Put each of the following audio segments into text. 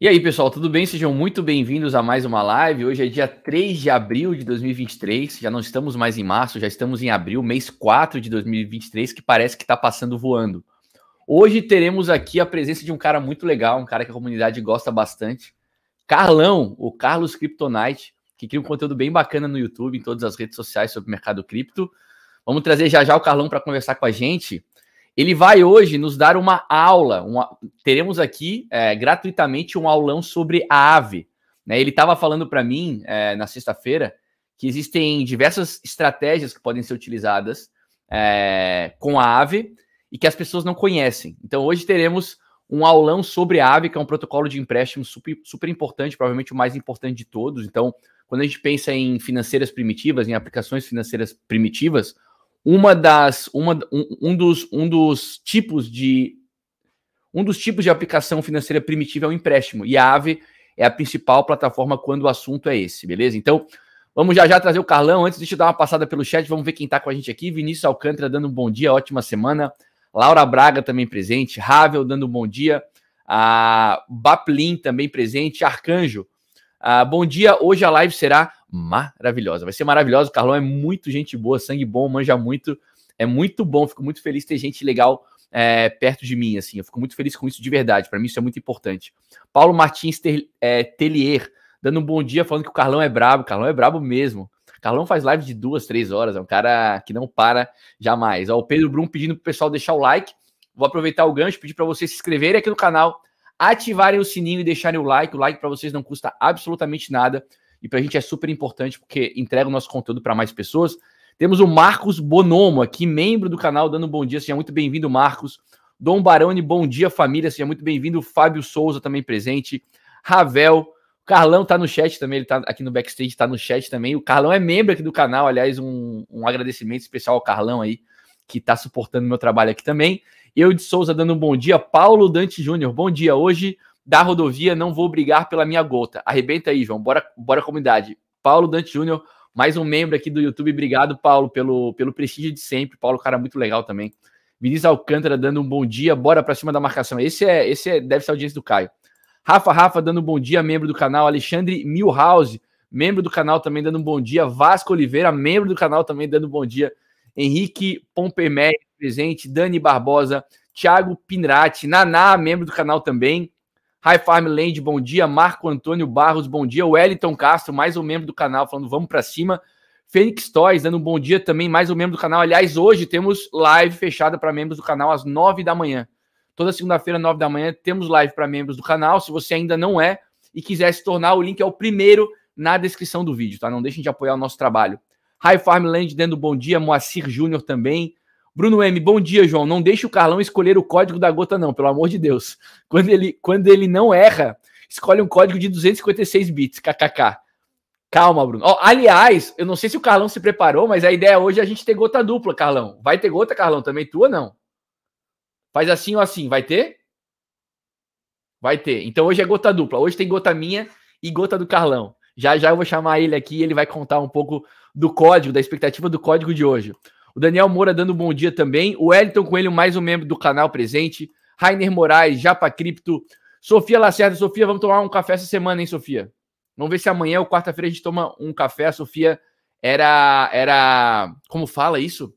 E aí, pessoal, tudo bem? Sejam muito bem-vindos a mais uma live. Hoje é dia 3 de abril de 2023. Já não estamos mais em março, já estamos em abril, mês 4 de 2023, que parece que está passando voando. Hoje teremos aqui a presença de um cara muito legal, um cara que a comunidade gosta bastante. Carlão, o Carlos Kryptonite, que cria um conteúdo bem bacana no YouTube, em todas as redes sociais sobre o mercado cripto. Vamos trazer já já o Carlão para conversar com a gente. Ele vai hoje nos dar uma aula. Uma, teremos aqui é, gratuitamente um aulão sobre a ave. Né? Ele estava falando para mim é, na sexta-feira que existem diversas estratégias que podem ser utilizadas é, com a ave e que as pessoas não conhecem. Então hoje teremos um aulão sobre a ave, que é um protocolo de empréstimo super, super importante, provavelmente o mais importante de todos. Então, quando a gente pensa em financeiras primitivas, em aplicações financeiras primitivas, uma das uma, um, um, dos, um dos tipos de um dos tipos de aplicação financeira primitiva é o empréstimo e a Ave é a principal plataforma quando o assunto é esse, beleza? Então, vamos já já trazer o Carlão. Antes, deixa eu dar uma passada pelo chat, vamos ver quem está com a gente aqui. Vinícius Alcântara dando um bom dia, ótima semana. Laura Braga também presente, Ravel dando um bom dia, a Baplin também presente, Arcanjo. Ah, bom dia, hoje a live será maravilhosa. Vai ser maravilhosa. O Carlão é muito gente boa, sangue bom, manja muito. É muito bom. Fico muito feliz ter gente legal é, perto de mim. Assim, eu fico muito feliz com isso de verdade. Para mim isso é muito importante. Paulo Martins Ter, é, Telier dando um bom dia, falando que o Carlão é brabo. O Carlão é brabo mesmo. O Carlão faz live de duas, três horas. É um cara que não para jamais. Ó, o Pedro Brum pedindo pro pessoal deixar o like. Vou aproveitar o gancho, pedir para vocês se inscreverem aqui no canal, ativarem o sininho e deixarem o like. O like para vocês não custa absolutamente nada e para a gente é super importante porque entrega o nosso conteúdo para mais pessoas. Temos o Marcos Bonomo aqui, membro do canal, dando um bom dia. Seja muito bem-vindo, Marcos. Dom Baroni, bom dia, família. Seja muito bem-vindo. Fábio Souza também presente. Ravel. Carlão tá no chat também, ele tá aqui no backstage, tá no chat também. O Carlão é membro aqui do canal, aliás, um, um agradecimento especial ao Carlão aí, que tá suportando meu trabalho aqui também. Eu de Souza dando um bom dia. Paulo Dante Júnior, bom dia. Hoje da rodovia, não vou brigar pela minha gota. Arrebenta aí, João. Bora, bora comunidade. Paulo Dante Júnior, mais um membro aqui do YouTube. Obrigado, Paulo, pelo, pelo prestígio de sempre. Paulo, cara muito legal também. Vinícius Alcântara dando um bom dia. Bora para cima da marcação. Esse é, esse é, deve ser a audiência do Caio. Rafa Rafa dando um bom dia, membro do canal. Alexandre Milhouse, membro do canal também dando um bom dia. Vasco Oliveira, membro do canal também dando um bom dia. Henrique Pompemé, presente. Dani Barbosa, Thiago Pinrati, Naná, membro do canal também. High Farm Land, bom dia. Marco Antônio Barros, bom dia. Wellington Castro, mais um membro do canal, falando vamos para cima. Fênix Toys, dando um bom dia também, mais um membro do canal. Aliás, hoje temos live fechada para membros do canal às nove da manhã. Toda segunda-feira, nove da manhã, temos live para membros do canal. Se você ainda não é e quiser se tornar, o link é o primeiro na descrição do vídeo, tá? Não deixem de apoiar o nosso trabalho. High Farm Land, dando um bom dia. Moacir Júnior também. Bruno M, bom dia, João. Não deixe o Carlão escolher o código da gota, não, pelo amor de Deus. Quando ele, quando ele não erra, escolhe um código de 256 bits, kkk. Calma, Bruno. Oh, aliás, eu não sei se o Carlão se preparou, mas a ideia hoje é a gente ter gota dupla, Carlão. Vai ter gota, Carlão, também tua não? Faz assim ou assim, vai ter? Vai ter. Então hoje é gota dupla. Hoje tem gota minha e gota do Carlão. Já já eu vou chamar ele aqui e ele vai contar um pouco do código, da expectativa do código de hoje. O Daniel Moura dando um bom dia também. O Wellington Coelho, mais um membro do canal presente. Rainer Moraes, Japa Cripto. Sofia Lacerda. Sofia, vamos tomar um café essa semana, hein, Sofia? Vamos ver se amanhã ou quarta-feira a gente toma um café. A Sofia era. era Como fala isso?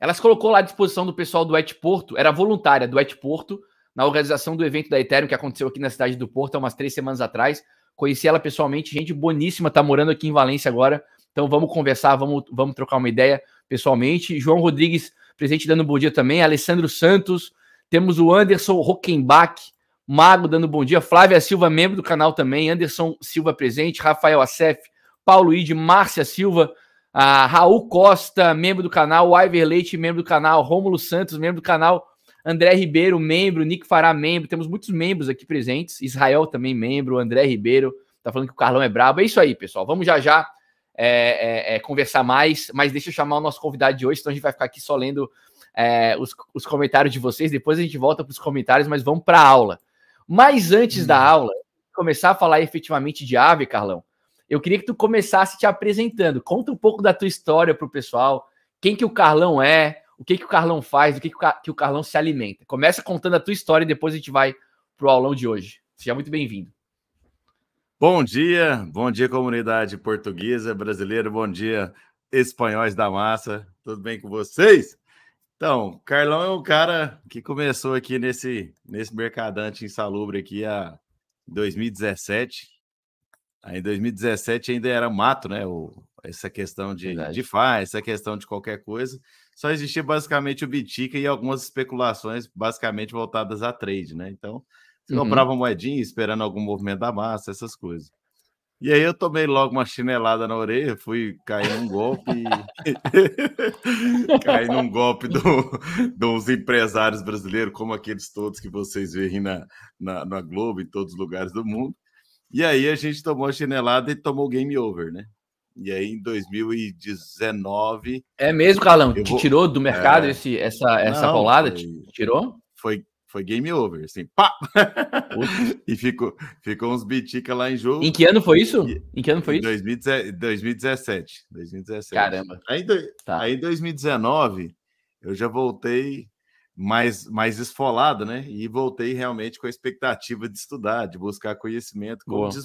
Ela se colocou lá à disposição do pessoal do Et Porto, era voluntária do Et Porto, na organização do evento da Ethereum que aconteceu aqui na cidade do Porto há umas três semanas atrás. Conheci ela pessoalmente, gente boníssima, tá morando aqui em Valência agora. Então vamos conversar, vamos, vamos trocar uma ideia pessoalmente. João Rodrigues, presente, dando um bom dia também. Alessandro Santos, temos o Anderson Rockenbach, Mago, dando um bom dia. Flávia Silva, membro do canal também. Anderson Silva, presente. Rafael Acef, Paulo Ide, Márcia Silva, a Raul Costa, membro do canal. Iver Leite, membro do canal. Rômulo Santos, membro do canal. André Ribeiro, membro. Nick Fará, membro. Temos muitos membros aqui presentes. Israel também, membro. André Ribeiro, tá falando que o Carlão é brabo. É isso aí, pessoal. Vamos já já é, é, é, conversar mais, mas deixa eu chamar o nosso convidado de hoje, então a gente vai ficar aqui só lendo é, os, os, comentários de vocês, depois a gente volta para os comentários, mas vamos para a aula. Mas antes hum. da aula, começar a falar efetivamente de ave, Carlão, eu queria que tu começasse te apresentando. Conta um pouco da tua história para o pessoal, quem que o Carlão é, o que que o Carlão faz, o que que o, que o Carlão se alimenta. Começa contando a tua história e depois a gente vai para o aulão de hoje. Seja muito bem-vindo. Bom dia, bom dia, comunidade portuguesa, brasileira, bom dia, espanhóis da massa, tudo bem com vocês? Então, Carlão é um cara que começou aqui nesse, nesse mercadante insalubre aqui a 2017. Aí em 2017 ainda era mato, né? O, essa questão de DeFi, essa questão de qualquer coisa. Só existia basicamente o Bitica e algumas especulações basicamente voltadas a trade, né? Então, uhum. comprava moedinha esperando algum movimento da massa, essas coisas. E aí eu tomei logo uma chinelada na orelha, fui cair num golpe. cair num golpe do, dos empresários brasileiros, como aqueles todos que vocês veem na, na, na Globo, em todos os lugares do mundo. E aí a gente tomou a chinelada e tomou game over, né? E aí em 2019. É mesmo, Carlão? Te vou... tirou do mercado é... esse, essa, essa Não, paulada? Foi... Tirou? Foi, foi game over, assim, pá! e ficou, ficou uns bitica lá em jogo. Em que ano foi isso? em que ano foi isso? 2017. 2017. Caramba. Aí, tá. aí em 2019, eu já voltei mais, mais esfolado, né? E voltei realmente com a expectativa de estudar, de buscar conhecimento. Como diz,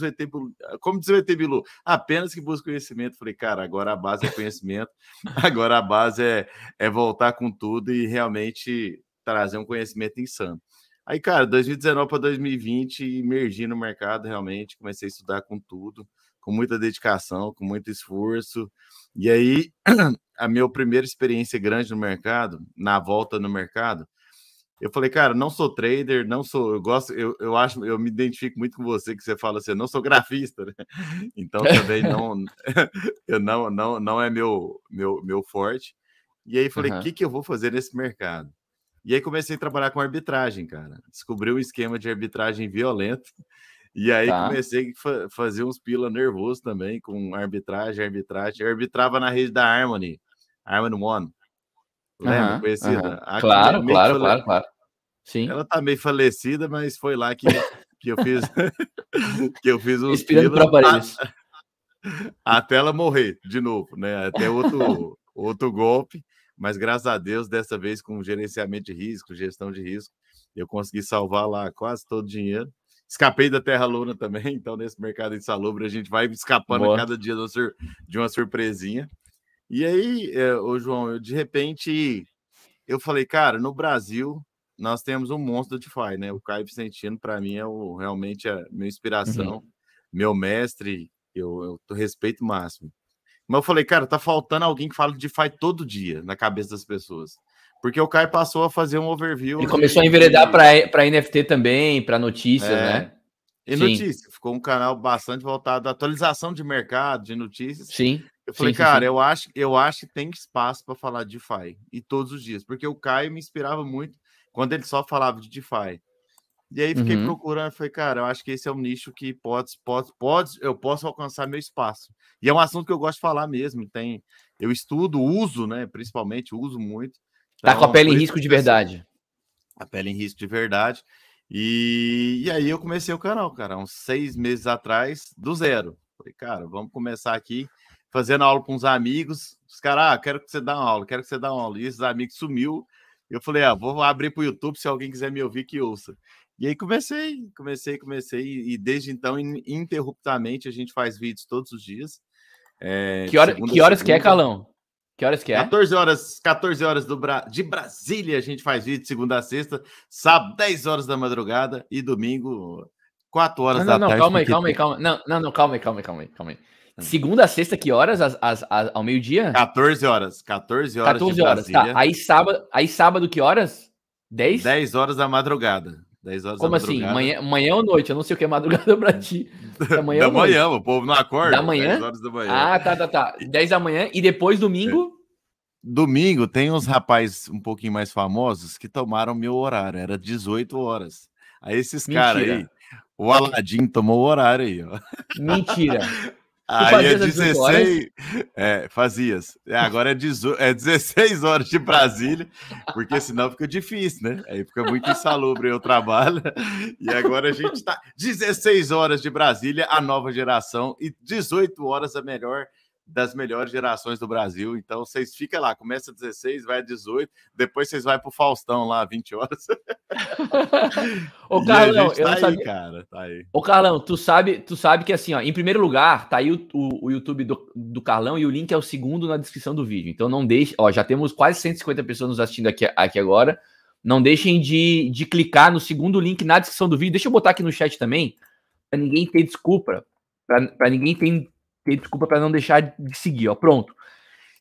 como diz o ET Bilu, apenas que busca conhecimento. Falei, cara, agora a base é conhecimento, agora a base é, é voltar com tudo e realmente trazer um conhecimento insano. Aí, cara, 2019 para 2020, emergi no mercado realmente, comecei a estudar com tudo, com muita dedicação, com muito esforço. E aí, a minha primeira experiência grande no mercado, na volta no mercado, eu falei, cara, não sou trader, não sou, eu gosto, eu, eu acho, eu me identifico muito com você que você fala assim, eu não sou grafista, né? Então também não, eu não, não, não é meu, meu, meu forte. E aí falei, o uhum. que, que eu vou fazer nesse mercado? E aí comecei a trabalhar com arbitragem, cara. Descobri um esquema de arbitragem violento. E aí tá. comecei a fa fazer uns pila nervoso também com arbitragem, arbitragem. Eu arbitrava na rede da Harmony, Harmony One. Lembra? Uhum, conhecida? Uhum. Claro, claro, fale... claro, claro. Sim. Ela tá meio falecida, mas foi lá que, que eu fiz que eu fiz uns Inspirando para aparelhos. Até ela morrer de novo, né? Até outro outro golpe mas graças a Deus, dessa vez com gerenciamento de risco, gestão de risco, eu consegui salvar lá quase todo o dinheiro. Escapei da Terra Luna também, então nesse mercado insalubre a gente vai escapando a cada dia de uma surpresinha. E aí, é, ô João, eu, de repente eu falei, cara, no Brasil nós temos um monstro de DeFi, né? O Caio Vicentino, para mim, é o, realmente a minha inspiração, uhum. meu mestre, eu, eu respeito máximo. Mas eu falei, cara, tá faltando alguém que fale de DeFi todo dia na cabeça das pessoas. Porque o Caio passou a fazer um overview. Ele começou a enveredar para NFT também, para notícias, é. né? E sim. notícias. Ficou um canal bastante voltado à atualização de mercado, de notícias. Sim. Eu falei, sim, cara, sim, Eu, acho, eu acho que tem espaço para falar de DeFi. E todos os dias. Porque o Caio me inspirava muito quando ele só falava de DeFi. E aí fiquei uhum. procurando, falei, cara, eu acho que esse é um nicho que pode, pode, pode, eu posso alcançar meu espaço. E é um assunto que eu gosto de falar mesmo. Tem, eu estudo, uso, né? Principalmente, uso muito. Então, tá com a pele em risco de verdade. A pele em risco de verdade. E, e aí eu comecei o canal, cara, uns seis meses atrás, do zero. Falei, cara, vamos começar aqui fazendo aula com uns amigos. Os caras, ah, quero que você dê uma aula, quero que você dê uma aula. E esses amigos sumiu. Eu falei, ah, vou abrir para o YouTube se alguém quiser me ouvir, que ouça. E aí comecei, comecei, comecei, e desde então, ininterruptamente, a gente faz vídeos todos os dias. É, que, hora, que horas que é, Calão? Que horas que é? 14 horas, 14 horas do Bra... de Brasília a gente faz vídeo segunda a sexta, sábado 10 horas da madrugada e domingo 4 horas não, da não, tarde. Não, calma aí, calma aí, calma aí. Não, não, não, calma aí, calma aí, calma aí, calma aí. Hum. Segunda a sexta, que horas? As, as, as ao meio-dia? 14 horas. 14 horas 14 horas, tá. Aí sábado, aí sábado que horas? 10? 10 horas da madrugada. 10 horas Como assim? Manhã, manhã ou noite? Eu não sei o que é madrugada pra ti. Da manhã, da manhã o povo não acorda. Da manhã? 10 horas da manhã. Ah, tá, tá, tá. 10 da manhã e depois domingo? É. Domingo tem uns rapazes um pouquinho mais famosos que tomaram meu horário. Era 18 horas. Aí esses caras aí, o Aladim tomou o horário aí, ó. Mentira. Aí é 16. É, fazias. É, agora é, 18, é 16 horas de Brasília, porque senão fica difícil, né? Aí fica muito insalubre o trabalho. E agora a gente está 16 horas de Brasília, a nova geração, e 18 horas a melhor das melhores gerações do Brasil. Então, vocês ficam lá, começa 16, vai a 18, depois vocês vão para o Faustão lá, 20 horas. Ô, Carlão, eu tá não sabia. cara, tá aí. Ô, Carlão, tu sabe, tu sabe que assim, ó, em primeiro lugar, tá aí o, o, o YouTube do, do Carlão e o link é o segundo na descrição do vídeo. Então não deixe, ó, já temos quase 150 pessoas nos assistindo aqui, aqui agora. Não deixem de, de clicar no segundo link na descrição do vídeo. Deixa eu botar aqui no chat também, para ninguém ter desculpa, para ninguém ter ter desculpa para não deixar de seguir, ó. Pronto.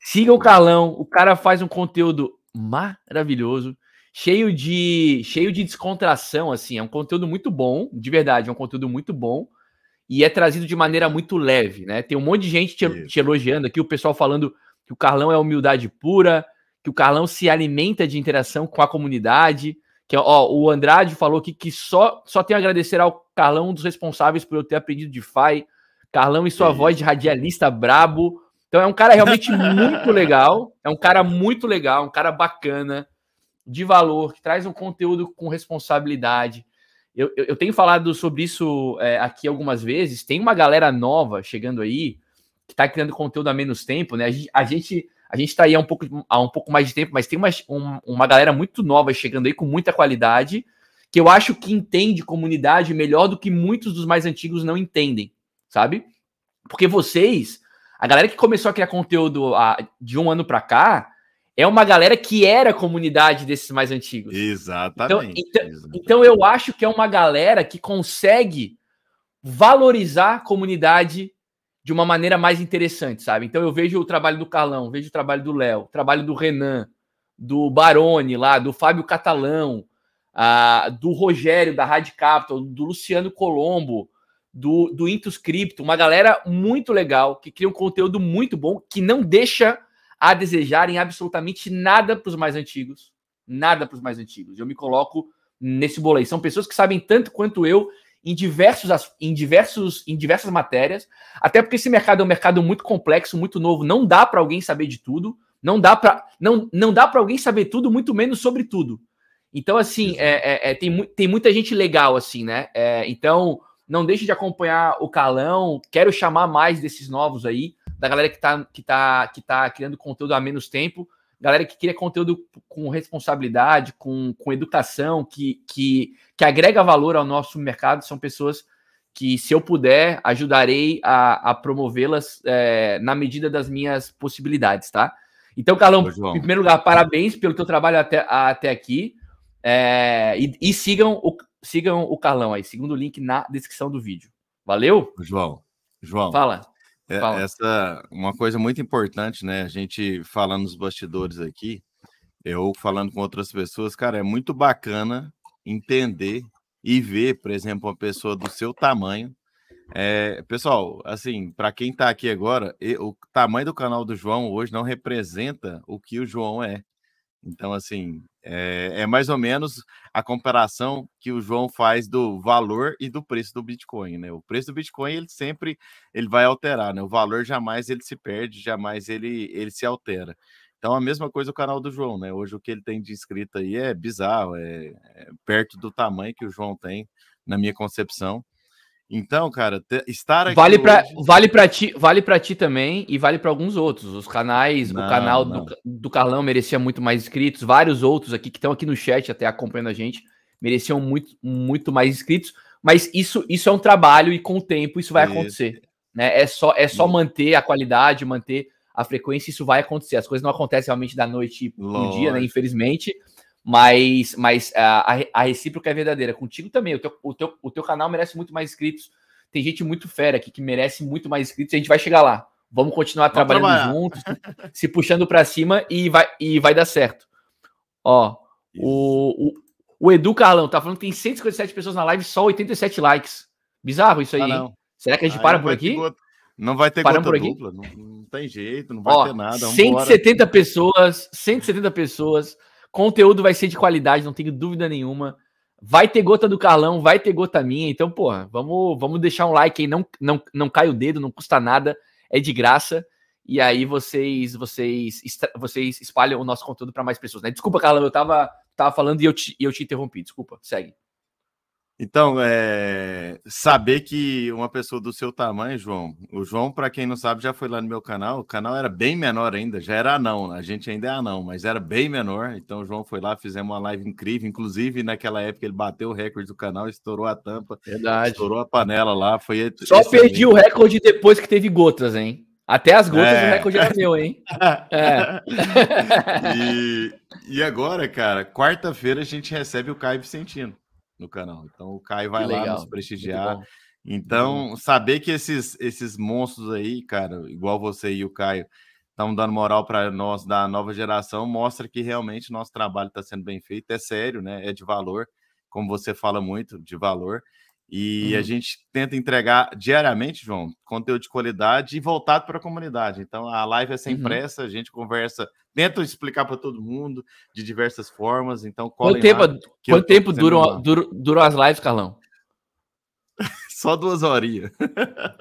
Siga o Calão, o cara faz um conteúdo maravilhoso, cheio de cheio de descontração, assim, é um conteúdo muito bom, de verdade, é um conteúdo muito bom e é trazido de maneira muito leve, né? Tem um monte de gente te, te elogiando aqui, o pessoal falando que o Carlão é humildade pura, que o Carlão se alimenta de interação com a comunidade, que ó, o Andrade falou aqui que só só tem a agradecer ao Carlão, um dos responsáveis por eu ter aprendido de FI. Carlão e sua voz de radialista brabo. Então é um cara realmente muito legal. É um cara muito legal, um cara bacana, de valor, que traz um conteúdo com responsabilidade. Eu, eu, eu tenho falado sobre isso é, aqui algumas vezes. Tem uma galera nova chegando aí que está criando conteúdo há menos tempo, né? A gente, a gente, a gente tá aí há um pouco, há um pouco mais de tempo, mas tem uma, um, uma galera muito nova chegando aí com muita qualidade, que eu acho que entende comunidade melhor do que muitos dos mais antigos não entendem sabe? Porque vocês, a galera que começou a criar conteúdo a, de um ano para cá, é uma galera que era comunidade desses mais antigos. Exatamente. Então, então, então eu acho que é uma galera que consegue valorizar a comunidade de uma maneira mais interessante, sabe? Então eu vejo o trabalho do Carlão, vejo o trabalho do Léo, o trabalho do Renan, do Barone lá, do Fábio Catalão, uh, do Rogério da Rádio Capital, do Luciano Colombo, do, do Intus Crypto, uma galera muito legal, que cria um conteúdo muito bom, que não deixa a desejar em absolutamente nada para os mais antigos. Nada para os mais antigos. Eu me coloco nesse bolo aí. São pessoas que sabem tanto quanto eu em diversos em diversos em diversas matérias, até porque esse mercado é um mercado muito complexo, muito novo, não dá para alguém saber de tudo, não dá para não, não dá para alguém saber tudo, muito menos sobre tudo. Então assim, é, é, é, tem, tem muita gente legal assim, né? É, então não deixe de acompanhar o Calão. Quero chamar mais desses novos aí, da galera que está que tá, que tá criando conteúdo há menos tempo. Galera que cria conteúdo com responsabilidade, com, com educação, que, que, que agrega valor ao nosso mercado. São pessoas que, se eu puder, ajudarei a, a promovê-las é, na medida das minhas possibilidades, tá? Então, Carlão, em primeiro lugar, parabéns pelo teu trabalho até, até aqui. É, e, e, sigam o, sigam o Carlão aí, segundo o link na descrição do vídeo. Valeu? João, João. Fala. É, fala. Essa uma coisa muito importante, né? A gente falando nos bastidores aqui, eu falando com outras pessoas, cara, é muito bacana entender e ver, por exemplo, uma pessoa do seu tamanho. É, pessoal, assim, para quem está aqui agora, o tamanho do canal do João hoje não representa o que o João é. Então, assim, é, é, mais ou menos a comparação que o João faz do valor e do preço do Bitcoin, né? O preço do Bitcoin, ele sempre ele vai alterar, né? O valor jamais ele se perde, jamais ele, ele se altera. Então, a mesma coisa o canal do João, né? Hoje o que ele tem de inscrito aí é bizarro, é, é perto do tamanho que o João tem, na minha concepção. Então, cara, estar aqui vale para hoje... vale para ti, vale para ti também e vale para alguns outros. Os canais, não, o canal do, do, Carlão merecia muito mais inscritos, vários outros aqui que estão aqui no chat até acompanhando a gente mereciam muito muito mais inscritos, mas isso isso é um trabalho e com o tempo isso vai isso. acontecer, né? É só é só manter a qualidade, manter a frequência, isso vai acontecer. As coisas não acontecem realmente da noite para dia, né? Infelizmente. Mas, mas a, a recíproca é verdadeira. Contigo também. O teu, o, teu, o teu canal merece muito mais inscritos. Tem gente muito fera aqui que merece muito mais inscritos. A gente vai chegar lá. Vamos continuar Vamos trabalhando trabalhar. juntos, se puxando para cima e vai, e vai dar certo. Ó, o, o, o, Edu Carlão tá falando que tem 157 pessoas na live, só 87 likes. Bizarro isso aí, ah, hein? Será que a gente para por aqui? Não vai ter Paramos aqui? dupla, não, não, tem jeito, não vai Ó, ter nada. 170 embora. pessoas, 170 pessoas. Conteúdo vai ser de qualidade, não tenho dúvida nenhuma. Vai ter gota do Carlão, vai ter gota minha. Então, porra, vamos, vamos deixar um like aí. Não, não, não cai o dedo, não custa nada, é de graça. E aí vocês vocês vocês espalham o nosso conteúdo para mais pessoas, né? Desculpa, Carlão, eu tava, tava falando e eu te, eu te interrompi. Desculpa, segue. Então, é, saber que uma pessoa do seu tamanho, João, o João, para quem não sabe, já foi lá no meu canal. O canal era bem menor ainda, já era anão, a gente ainda é anão, mas era bem menor. Então, o João foi lá, fizemos uma live incrível. Inclusive, naquela época, ele bateu o recorde do canal, estourou a tampa, Verdade. estourou a panela lá. Foi Só excelente. perdi o recorde depois que teve gotas, hein? Até as gotas é. o recorde era meu, hein? É. e, e agora, cara, quarta-feira a gente recebe o Caio Vicentino no canal. Então o Caio vai lá nos prestigiar. Então, saber que esses, esses monstros aí, cara, igual você e o Caio, estão dando moral para nós da nova geração, mostra que realmente nosso trabalho está sendo bem feito, é sério, né? É de valor, como você fala muito, de valor. E uhum. a gente tenta entregar diariamente, João, conteúdo de qualidade e voltado para a comunidade. Então a live é sem uhum. pressa, a gente conversa, tenta explicar para todo mundo de diversas formas. Então, quanto tempo, quanto tempo duram, duram, duram as lives, Carlão? Só duas horinhas.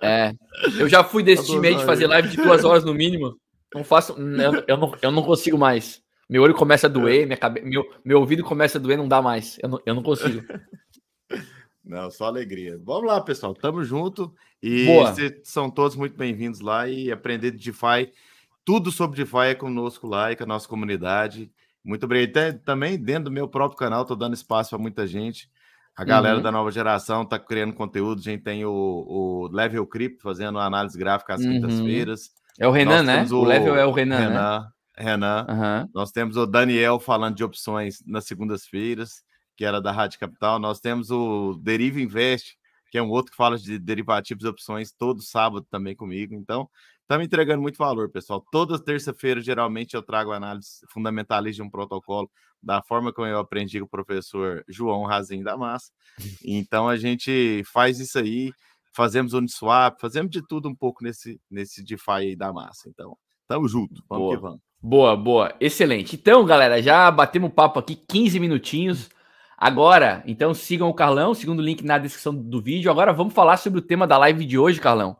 É. Eu já fui desse time aí de fazer live de duas horas no mínimo. Não faço. Eu, eu, não, eu não consigo mais. Meu olho começa a doer, minha cabe... meu, meu ouvido começa a doer, não dá mais. Eu não, eu não consigo. Não, só alegria. Vamos lá, pessoal. Tamo junto. E são todos muito bem-vindos lá e aprender de DeFi. Tudo sobre DeFi é conosco lá e com a nossa comunidade. Muito obrigado. Também dentro do meu próprio canal, estou dando espaço para muita gente. A galera uhum. da nova geração está criando conteúdo. A gente tem o, o Level Crypto fazendo análise gráfica às uhum. quintas-feiras. É o Renan, né? O, o, Level é o Renan. Renan. Né? Renan. Uhum. Nós temos o Daniel falando de opções nas segundas-feiras que era da Rádio Capital. Nós temos o Deriva Invest, que é um outro que fala de derivativos e opções todo sábado também comigo. Então, está me entregando muito valor, pessoal. Toda terça-feira, geralmente, eu trago análise fundamentalista de um protocolo, da forma como eu aprendi com o professor João Razinho da Massa. Então, a gente faz isso aí, fazemos Uniswap, fazemos de tudo um pouco nesse, nesse DeFi aí da massa. Então, tamo junto. Vamos boa. que vamos. Boa, boa. Excelente. Então, galera, já batemos papo aqui 15 minutinhos. Agora, então sigam o Carlão, segundo o link na descrição do vídeo. Agora vamos falar sobre o tema da live de hoje, Carlão.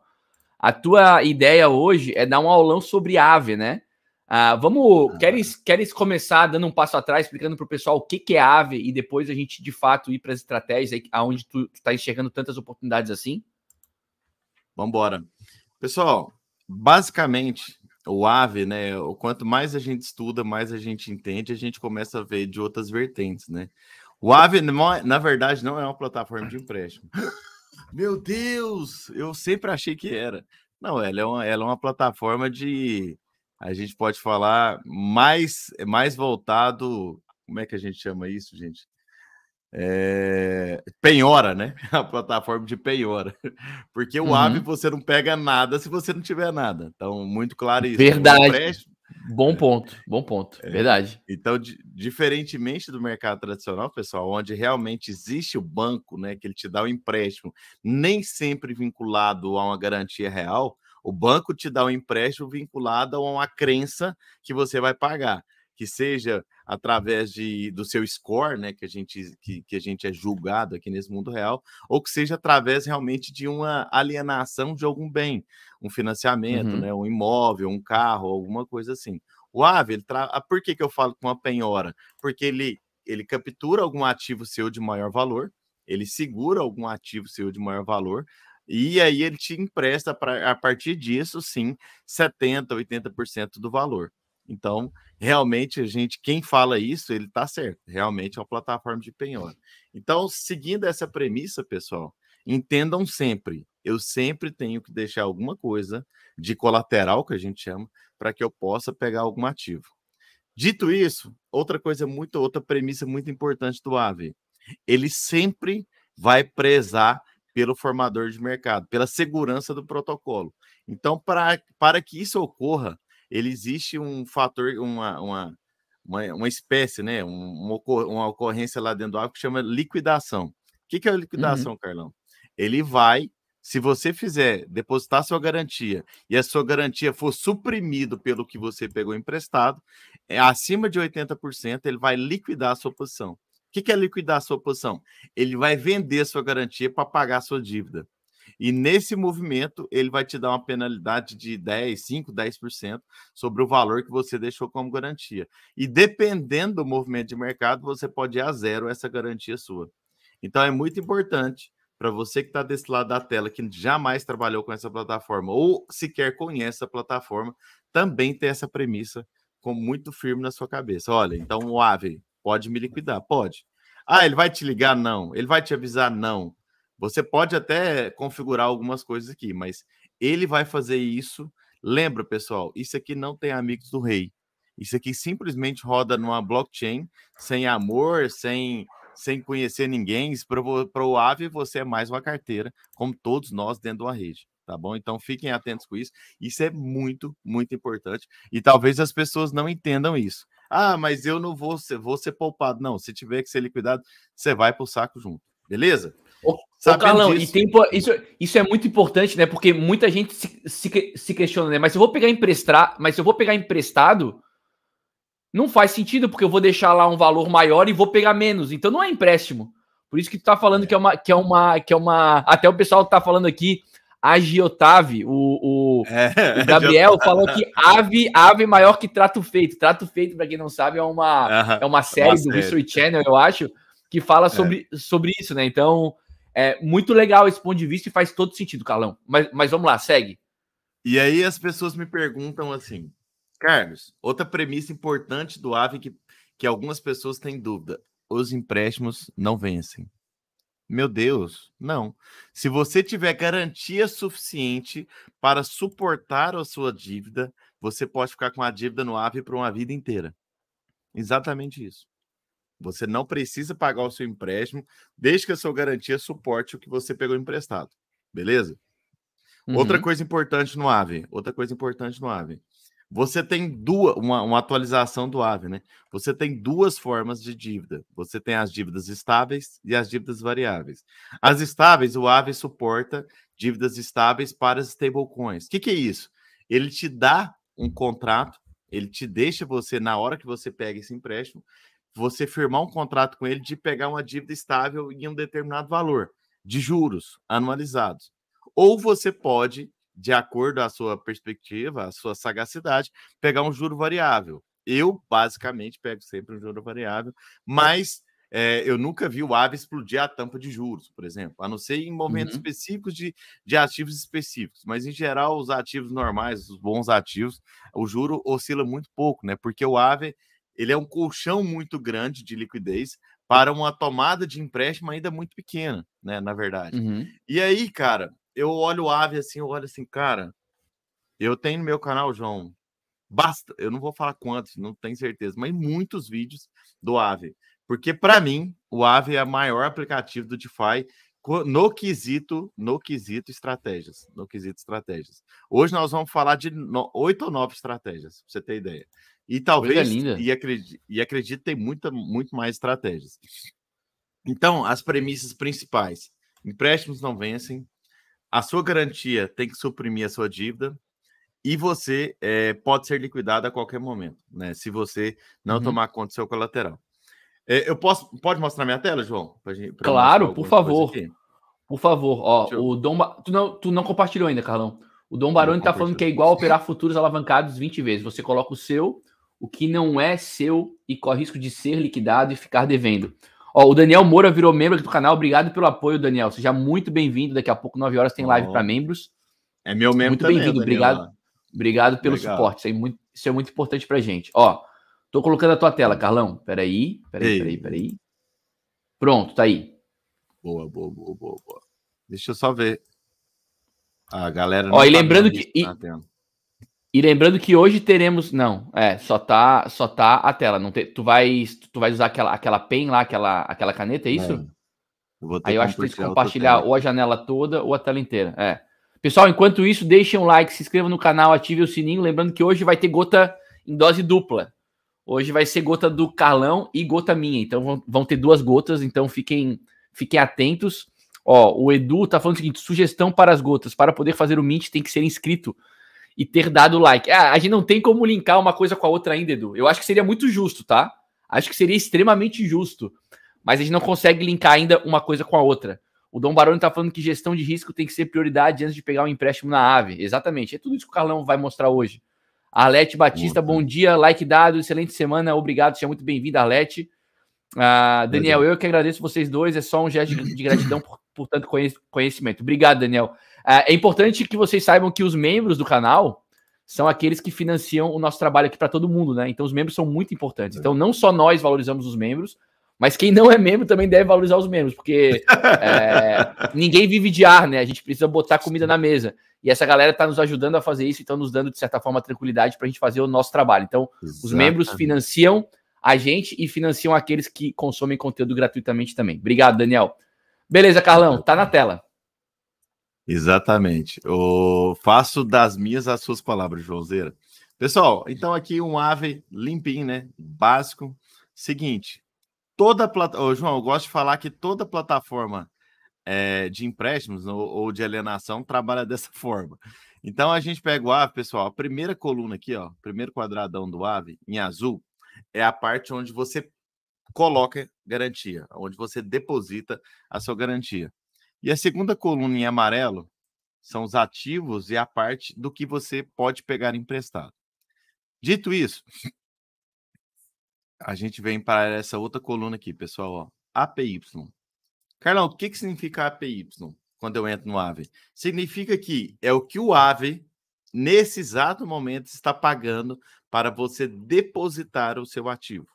A tua ideia hoje é dar um aulão sobre ave, né? Ah, vamos, ah. queres, queres começar dando um passo atrás, explicando para o pessoal o que, que é ave e depois a gente de fato ir para as estratégias aí, aonde tu está enxergando tantas oportunidades assim? Vamos embora. Pessoal, basicamente, o ave, né? O quanto mais a gente estuda, mais a gente entende, a gente começa a ver de outras vertentes, né? O Aave, na verdade, não é uma plataforma de empréstimo. Meu Deus, eu sempre achei que era. Não, ela é uma, ela é uma plataforma de, a gente pode falar, mais, mais voltado. Como é que a gente chama isso, gente? É, penhora, né? A plataforma de penhora. Porque o uhum. AVE você não pega nada se você não tiver nada. Então, muito claro isso. Verdade. Bom ponto, bom ponto, é. verdade. Então, diferentemente do mercado tradicional, pessoal, onde realmente existe o banco, né, que ele te dá o um empréstimo, nem sempre vinculado a uma garantia real, o banco te dá um empréstimo vinculado a uma crença que você vai pagar que seja através de, do seu score, né, que a gente que, que a gente é julgado aqui nesse mundo real, ou que seja através realmente de uma alienação de algum bem, um financiamento, uhum. né, um imóvel, um carro, alguma coisa assim. O AVE, ele tra... Ah, por que, que eu falo com uma penhora? Porque ele ele captura algum ativo seu de maior valor, ele segura algum ativo seu de maior valor, e aí ele te empresta para a partir disso, sim, 70, 80% do valor. Então, realmente, a gente, quem fala isso, ele está certo. Realmente é uma plataforma de penhora. Então, seguindo essa premissa, pessoal, entendam sempre, eu sempre tenho que deixar alguma coisa de colateral, que a gente chama, para que eu possa pegar algum ativo. Dito isso, outra coisa muito, outra premissa muito importante do AVE, ele sempre vai prezar pelo formador de mercado, pela segurança do protocolo. Então, para, para que isso ocorra, ele existe um fator, uma, uma, uma, uma espécie, né? uma, uma ocorrência lá dentro do água que chama liquidação. O que, que é a liquidação, uhum. Carlão? Ele vai, se você fizer depositar sua garantia e a sua garantia for suprimido pelo que você pegou emprestado, é acima de 80%, ele vai liquidar a sua posição. O que, que é liquidar a sua posição? Ele vai vender a sua garantia para pagar a sua dívida. E nesse movimento, ele vai te dar uma penalidade de 10, 5, 10% sobre o valor que você deixou como garantia. E dependendo do movimento de mercado, você pode ir a zero essa garantia sua. Então é muito importante para você que está desse lado da tela, que jamais trabalhou com essa plataforma ou sequer conhece a plataforma, também ter essa premissa com muito firme na sua cabeça. Olha, então o Ave pode me liquidar? Pode. Ah, ele vai te ligar? Não. Ele vai te avisar? Não. Você pode até configurar algumas coisas aqui, mas ele vai fazer isso. Lembra, pessoal, isso aqui não tem amigos do rei. Isso aqui simplesmente roda numa blockchain, sem amor, sem, sem conhecer ninguém. Para o Ave, você é mais uma carteira, como todos nós dentro de uma rede. Tá bom? Então fiquem atentos com isso. Isso é muito, muito importante. E talvez as pessoas não entendam isso. Ah, mas eu não vou ser, vou ser poupado. Não, se tiver que ser liquidado, você vai para o saco junto. Beleza? Ô, Carlão, disso... e tem, isso, isso é muito importante, né? Porque muita gente se, se, se questiona, né? Mas eu vou pegar emprestar, mas se eu vou pegar emprestado, não faz sentido, porque eu vou deixar lá um valor maior e vou pegar menos. Então não é empréstimo. Por isso que tu tá falando que é uma. Que é uma, que é uma até o pessoal tá falando aqui, Agiotave, o, o, é, o Gabriel falou que ave, ave maior que trato feito. Trato feito, para quem não sabe, é uma, uh -huh, é uma série uma do History Channel, eu acho, que fala sobre, é. sobre isso, né? Então, é muito legal esse ponto de vista e faz todo sentido, Carlão. Mas, mas vamos lá, segue. E aí as pessoas me perguntam assim: Carlos, outra premissa importante do AVE que, que algumas pessoas têm dúvida: os empréstimos não vencem. Meu Deus, não. Se você tiver garantia suficiente para suportar a sua dívida, você pode ficar com a dívida no AVE por uma vida inteira. Exatamente isso. Você não precisa pagar o seu empréstimo, desde que a sua garantia suporte o que você pegou emprestado. Beleza? Uhum. Outra coisa importante no AVE, outra coisa importante no AVE. Você tem duas, uma, uma, atualização do AVE, né? Você tem duas formas de dívida. Você tem as dívidas estáveis e as dívidas variáveis. As estáveis, o AVE suporta dívidas estáveis para as stablecoins. O que, que é isso? Ele te dá um contrato, ele te deixa você, na hora que você pega esse empréstimo, você firmar um contrato com ele de pegar uma dívida estável em um determinado valor de juros anualizados. Ou você pode de acordo à sua perspectiva, à sua sagacidade, pegar um juro variável. Eu, basicamente, pego sempre um juro variável, mas é, eu nunca vi o AVE explodir a tampa de juros, por exemplo, a não ser em momentos uhum. específicos de, de ativos específicos. Mas, em geral, os ativos normais, os bons ativos, o juro oscila muito pouco, né? Porque o AVE ele é um colchão muito grande de liquidez para uma tomada de empréstimo ainda muito pequena, né? Na verdade. Uhum. E aí, cara, eu olho o Ave assim, eu olho assim, cara, eu tenho no meu canal, João, basta, eu não vou falar quantos, não tenho certeza, mas muitos vídeos do Ave. Porque para mim, o Ave é o maior aplicativo do DeFi no quesito, no quesito estratégias, no quesito estratégias. Hoje nós vamos falar de oito ou nove estratégias, pra você ter ideia. E talvez e acredito, e acredito tem muita muito mais estratégias. Então, as premissas principais: empréstimos não vencem, a sua garantia tem que suprimir a sua dívida e você é, pode ser liquidado a qualquer momento, né? Se você não uhum. tomar conta do seu colateral. É, eu posso, pode mostrar minha tela, João? Pra, pra claro, por favor. Por favor, ó, eu... o Dom, tu não, tu não compartilhou ainda, Carlão. O Dom Baroni está falando que é igual operar futuros alavancados 20 vezes. Você coloca o seu, o que não é seu e corre risco de ser liquidado e ficar devendo. Ó, o Daniel Moura virou membro aqui do canal. Obrigado pelo apoio, Daniel. Seja muito bem-vindo. Daqui a pouco, 9 horas, tem live oh. para membros. É meu membro Muito bem-vindo. Obrigado. Obrigado pelo Legal. suporte. Isso é, muito, isso é muito importante pra gente. Ó, tô colocando a tua tela, Carlão. Peraí, peraí, peraí, peraí. Pronto, tá aí. Boa, boa, boa, boa, boa. Deixa eu só ver. A galera. Ó, e tá lembrando que. E, e lembrando que hoje teremos. Não, é, só tá, só tá a tela. Não te, tu, vai, tu vai usar aquela, aquela pen lá, aquela, aquela caneta, é isso? É. Eu Aí eu acho que tem que compartilhar ou a janela toda ou a tela inteira. É. Pessoal, enquanto isso, deixem um like, se inscrevam no canal, ativem o sininho. Lembrando que hoje vai ter gota em dose dupla. Hoje vai ser gota do Carlão e gota minha. Então vão, vão ter duas gotas, então fiquem, fiquem atentos. Ó, o Edu tá falando o seguinte: sugestão para as gotas. Para poder fazer o Mint, tem que ser inscrito e ter dado like. Ah, a gente não tem como linkar uma coisa com a outra ainda, Edu. Eu acho que seria muito justo, tá? Acho que seria extremamente justo. Mas a gente não consegue linkar ainda uma coisa com a outra. O Dom Baroni tá falando que gestão de risco tem que ser prioridade antes de pegar um empréstimo na AVE. Exatamente. É tudo isso que o Carlão vai mostrar hoje. Arlete Batista, bom dia, like dado, excelente semana, obrigado, seja muito bem-vindo, Arlete. Ah, Daniel, eu que agradeço vocês dois. É só um gesto de gratidão por, por tanto conhecimento. Obrigado, Daniel. Ah, é importante que vocês saibam que os membros do canal são aqueles que financiam o nosso trabalho aqui para todo mundo, né? Então os membros são muito importantes. Então não só nós valorizamos os membros, mas quem não é membro também deve valorizar os membros, porque é, ninguém vive de ar, né? A gente precisa botar comida na mesa. E essa galera está nos ajudando a fazer isso, então nos dando, de certa forma, tranquilidade para a gente fazer o nosso trabalho. Então, Exatamente. os membros financiam a gente e financiam aqueles que consomem conteúdo gratuitamente também. Obrigado, Daniel. Beleza, Carlão, tá na tela. Exatamente. Eu faço das minhas as suas palavras, Joãozeira. Pessoal, então aqui um ave limpinho, né? Básico. Seguinte, toda plataforma. João, eu gosto de falar que toda plataforma é, de empréstimos ou, ou, de alienação trabalha dessa forma. Então a gente pega o ave, pessoal, a primeira coluna aqui, ó, primeiro quadradão do ave, em azul, é a parte onde você coloca garantia, onde você deposita a sua garantia. E a segunda coluna em amarelo são os ativos e a parte do que você pode pegar emprestado. Dito isso, a gente vem para essa outra coluna aqui, pessoal, ó, APY. Carlão, o que, que significa APY quando eu entro no AVE? Significa que é o que o AVE, nesse exato momento, está pagando para você depositar o seu ativo.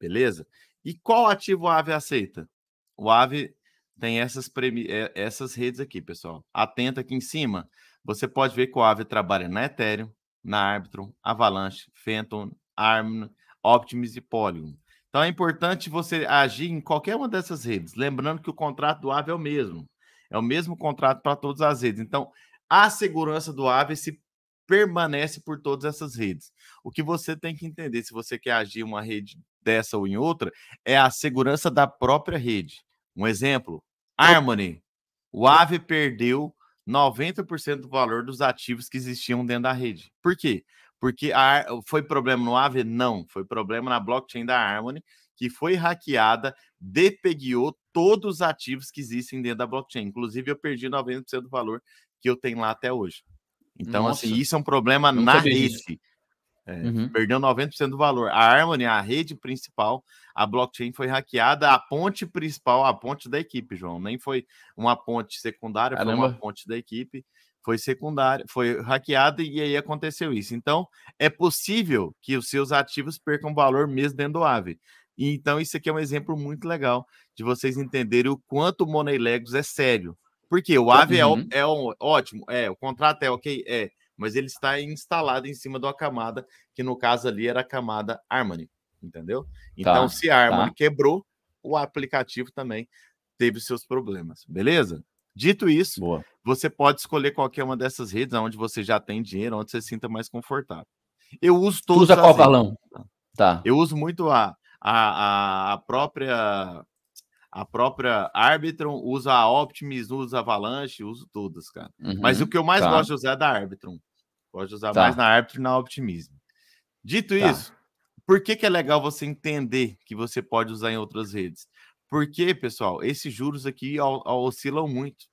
Beleza? E qual ativo o AVE aceita? O AVE tem essas, eh, essas redes aqui, pessoal. Atenta aqui em cima. Você pode ver que o Aave trabalha na Ethereum, na Arbitrum, Avalanche, Phantom, ARM, Optimus e Polygon. Então é importante você agir em qualquer uma dessas redes. Lembrando que o contrato do Aave é o mesmo. É o mesmo contrato para todas as redes. Então, a segurança do Aave se permanece por todas essas redes. O que você tem que entender, se você quer agir em uma rede dessa ou em outra, é a segurança da própria rede. Um exemplo, Harmony. O AVE perdeu 90% do valor dos ativos que existiam dentro da rede. Por quê? Porque a, foi problema no AVE? Não. Foi problema na blockchain da Harmony, que foi hackeada, depegueou todos os ativos que existem dentro da blockchain. Inclusive, eu perdi 90% do valor que eu tenho lá até hoje. Então, assim, Nossa. assim, isso é um problema na rede. É, uhum. Perdeu 90% do valor. A Harmony, a rede principal, a blockchain foi hackeada, a ponte principal, a ponte da equipe, João. Nem foi uma ponte secundária, Caramba. foi uma ponte da equipe, foi secundária, foi hackeada e aí aconteceu isso. Então, é possível que os seus ativos percam valor mesmo dentro do AVE. E, então, isso aqui é um exemplo muito legal de vocês entenderem o quanto o Money Legos é sério. Porque o AVE é uhum. é, é um, ótimo, é, o contrato é ok, é mas ele está instalado em cima de uma camada, que no caso ali era a camada Harmony, entendeu? Então, tá, se a Harmony tá. quebrou, o aplicativo também teve seus problemas, beleza? Dito isso, Boa. você pode escolher qualquer uma dessas redes onde você já tem dinheiro, onde você se sinta mais confortável. Eu uso todos. Usa qual balão? Tá. Eu uso muito a, a, a própria a própria Arbitrum, usa a Optimus, usa a Avalanche, uso todas, cara. Uhum, Mas o que eu mais tá. gosto de usar é da Arbitrum. Pode usar tá. mais na Arbitrum e na Optimism. Dito tá. isso, por que, que é legal você entender que você pode usar em outras redes? Porque, pessoal, esses juros aqui oscilam muito.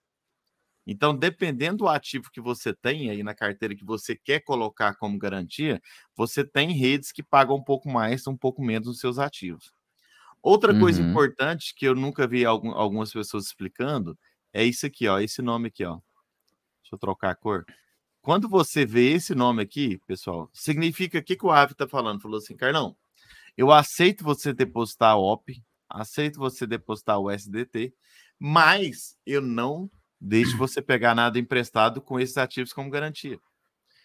Então, dependendo do ativo que você tem aí na carteira que você quer colocar como garantia, você tem redes que pagam um pouco mais, um pouco menos nos seus ativos. Outra uhum. coisa importante que eu nunca vi algum, algumas pessoas explicando é isso aqui, ó, esse nome aqui, ó. Deixa eu trocar a cor. Quando você vê esse nome aqui, pessoal, significa que, que o Ave está falando? Falou assim, Carlão, eu aceito você depositar OP, aceito você depositar o SDT, mas eu não deixo você pegar nada emprestado com esses ativos como garantia.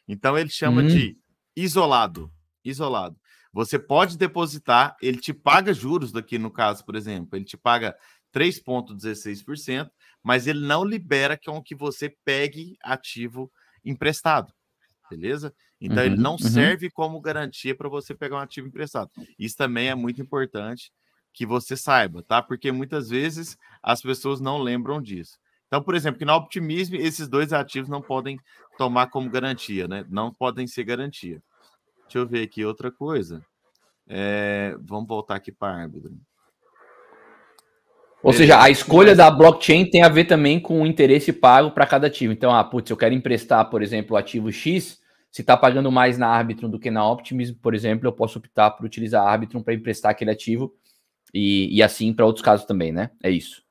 Então ele chama de hum. isolado, isolado. Você pode depositar, ele te paga juros daqui no caso, por exemplo, ele te paga 3,16%, mas ele não libera com que você pegue ativo emprestado, beleza? Então uhum, ele não uhum. serve como garantia para você pegar um ativo emprestado. Isso também é muito importante que você saiba, tá? Porque muitas vezes as pessoas não lembram disso. Então, por exemplo, que na Optimism esses dois ativos não podem tomar como garantia, né? Não podem ser garantia. Deixa eu ver aqui outra coisa. É, vamos voltar aqui para a árbitro. Ou seja, a escolha da blockchain tem a ver também com o interesse pago para cada ativo. Então, ah, putz, eu quero emprestar, por exemplo, o ativo X, se está pagando mais na Arbitrum do que na Optimism, por exemplo, eu posso optar por utilizar a Arbitrum para emprestar aquele ativo e, e assim para outros casos também, né? É isso.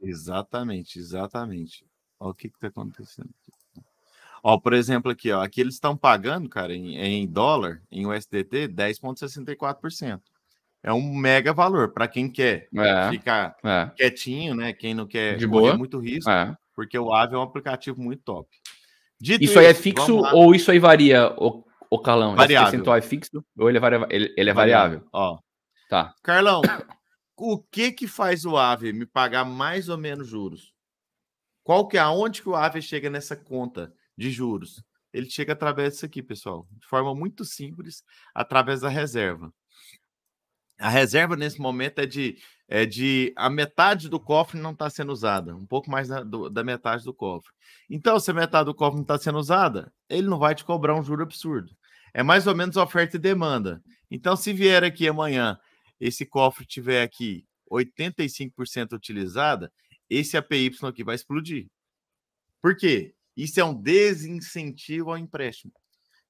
Exatamente, exatamente. Olha o que está acontecendo. Ó, por exemplo, aqui, ó, aqui eles estão pagando, cara, em, em dólar, em USDT, 10,64%. É um mega valor para quem quer é, ficar é. quietinho, né? Quem não quer De boa. muito risco, é. porque o Ave é um aplicativo muito top. Dito isso, isso aí é fixo ou isso aí varia, o, o Carlão? Variável. Esse percentual é fixo ou ele é, variável? Ele, ele é variável? Ó, tá. Carlão, o que que faz o Ave me pagar mais ou menos juros? Qual que é aonde que o Ave chega nessa conta de juros? Ele chega através disso aqui, pessoal, de forma muito simples, através da reserva. A reserva nesse momento é de, é de a metade do cofre não está sendo usada, um pouco mais da, do, da metade do cofre. Então, se a metade do cofre não está sendo usada, ele não vai te cobrar um juro absurdo. É mais ou menos oferta e demanda. Então, se vier aqui amanhã, esse cofre tiver aqui 85% utilizada, esse APY aqui vai explodir. Por quê? Isso é um desincentivo ao empréstimo.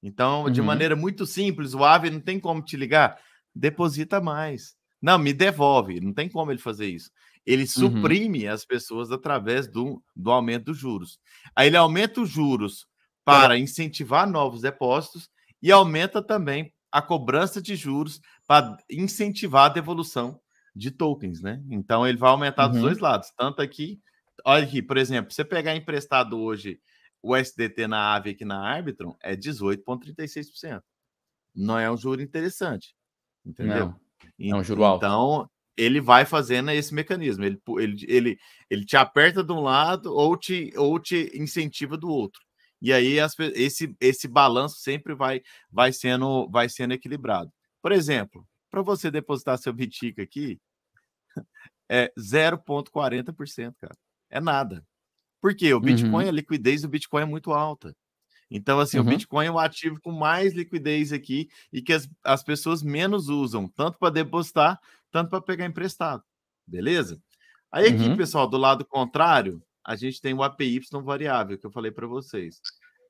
Então, de uhum. maneira muito simples, o AVE não tem como te ligar deposita mais. Não, me devolve. Não tem como ele fazer isso. Ele uhum. suprime uhum. as pessoas através do, do aumento dos juros. Aí ele aumenta os juros para incentivar novos depósitos e aumenta também a cobrança de juros para incentivar a devolução de tokens, né? Então ele vai aumentar uhum. dos dois lados. Tanto aqui, olha aqui, por exemplo, você pegar emprestado hoje o SDT na AVE aqui na Arbitron é 18,36%. Não é um juro interessante. Entendeu? Não, é um juro alto. Então, ele vai fazendo esse mecanismo. Ele, ele, ele, ele te aperta de um lado ou te, ou te incentiva do outro. E aí as, esse, esse balanço sempre vai, vai, sendo, vai sendo equilibrado. Por exemplo, para você depositar seu Bitica aqui, é 0,40%, cara. É nada. Por quê? O Bitcoin, uhum. a liquidez do Bitcoin é muito alta. Então, assim, uhum. o Bitcoin é o ativo com mais liquidez aqui e que as, as pessoas menos usam, tanto para depositar, tanto para pegar emprestado. Beleza? Aí aqui, uhum. pessoal, do lado contrário, a gente tem o APY variável, que eu falei para vocês.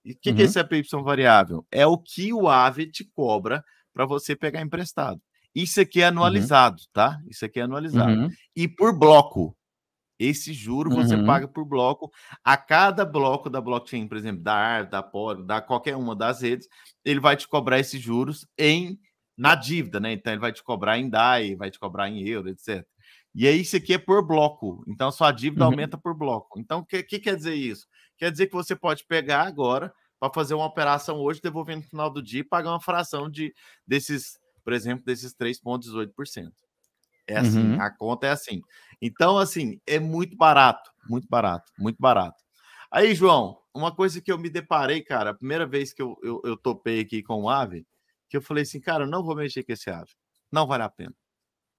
E o que, uhum. que é esse APY variável? É o que o AVE te cobra para você pegar emprestado. Isso aqui é uhum. anualizado, tá? Isso aqui é anualizado. Uhum. E por bloco. Esse juro você uhum. paga por bloco. A cada bloco da blockchain, por exemplo, da AR, da POR, da qualquer uma das redes, ele vai te cobrar esses juros em na dívida, né? Então ele vai te cobrar em DAI, vai te cobrar em euro, etc. E aí isso aqui é por bloco. Então sua dívida uhum. aumenta por bloco. Então o que, que quer dizer isso? Quer dizer que você pode pegar agora para fazer uma operação hoje, devolver no final do dia e pagar uma fração de desses, por exemplo, desses 3,18%. É assim, uhum. a conta é assim. Então, assim, é muito barato, muito barato, muito barato. Aí, João, uma coisa que eu me deparei, cara, a primeira vez que eu, eu, eu topei aqui com o ave, que eu falei assim, cara, eu não vou mexer com esse ave, não vale a pena.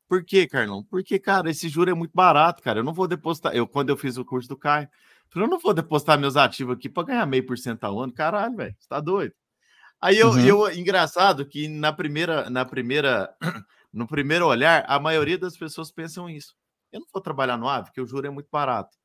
Por quê, Carlão? Porque, cara, esse juro é muito barato, cara. Eu não vou depositar. Eu, quando eu fiz o curso do Caio, eu não vou depositar meus ativos aqui para ganhar meio por cento ao ano. Caralho, velho, você tá doido. Aí eu, uhum. eu, engraçado que na primeira, na primeira no primeiro olhar, a maioria das pessoas pensam isso. Eu não vou trabalhar no AVE, porque o juro é muito barato.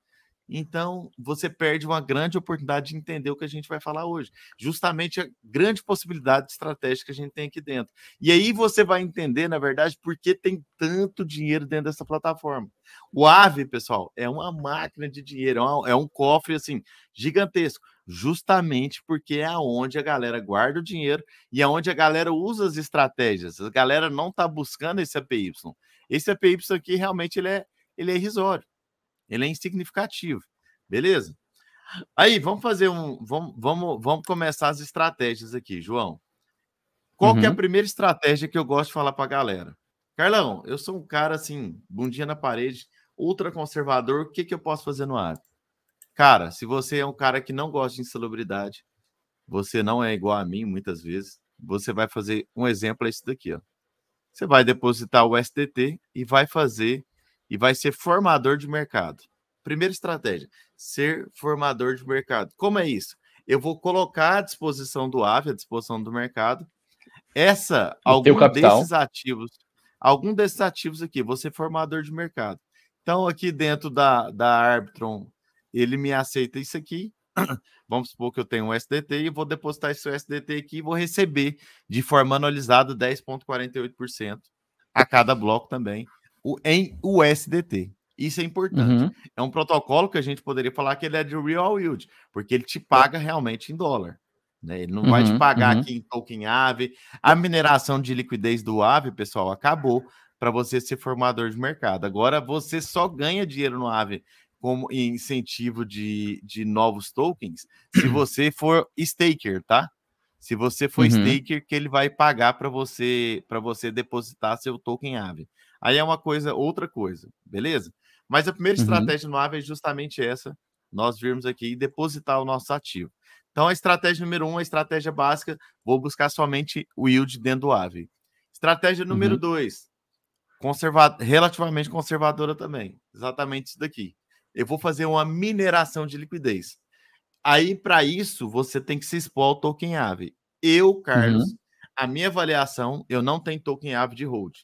Então, você perde uma grande oportunidade de entender o que a gente vai falar hoje. Justamente a grande possibilidade de estratégia que a gente tem aqui dentro. E aí você vai entender, na verdade, por que tem tanto dinheiro dentro dessa plataforma. O AVE, pessoal, é uma máquina de dinheiro, é, é um cofre assim gigantesco justamente porque é aonde a galera guarda o dinheiro e é onde a galera usa as estratégias. A galera não está buscando esse APY. Esse APY aqui realmente ele é, ele é irrisório, ele é insignificativo, beleza? Aí, vamos fazer um. Vamos, vamos, vamos começar as estratégias aqui, João. Qual uhum. que é a uhum. primeira estratégia que eu gosto de falar para a galera? Carlão, eu sou um cara assim, bundinha na parede, ultra conservador, o que, que eu posso fazer no ar? Cara, se você é um cara que não gosta de insalubridade, você não é igual a mim muitas vezes, você vai fazer um exemplo é esse daqui, ó. Você vai depositar o SDT e vai fazer e vai ser formador de mercado. Primeira estratégia, ser formador de mercado. Como é isso? Eu vou colocar à disposição do AVE, à disposição do mercado, essa algum desses ativos, algum desses ativos aqui, você formador de mercado. Então aqui dentro da da Arbitron ele me aceita isso aqui, Vamos supor que eu tenho um SDT e vou depositar esse SDT aqui e vou receber de forma anualizada 10,48% a cada bloco também em USDT. Isso é importante. Uhum. É um protocolo que a gente poderia falar que ele é de real yield, porque ele te paga realmente em dólar. Né? Ele não uhum, vai te uhum, pagar uhum. aqui em token AVE. A mineração de liquidez do AVE, pessoal, acabou para você ser formador de mercado. Agora você só ganha dinheiro no AVE como incentivo de, de novos tokens se você for staker, tá? Se você for uhum. staker, que ele vai pagar para você para você depositar seu token AVE. Aí é uma coisa, outra coisa, beleza? Mas a primeira uhum. estratégia no AVE é justamente essa: nós virmos aqui e depositar o nosso ativo. Então, a estratégia número um, a estratégia básica, vou buscar somente o yield dentro do AVE. Estratégia número uhum. dois, conserva relativamente conservadora também. Exatamente isso daqui. Eu vou fazer uma mineração de liquidez. Aí, para isso, você tem que se expor ao token AVE. Eu, Carlos, uhum. a minha avaliação, eu não tenho token AVE de hold.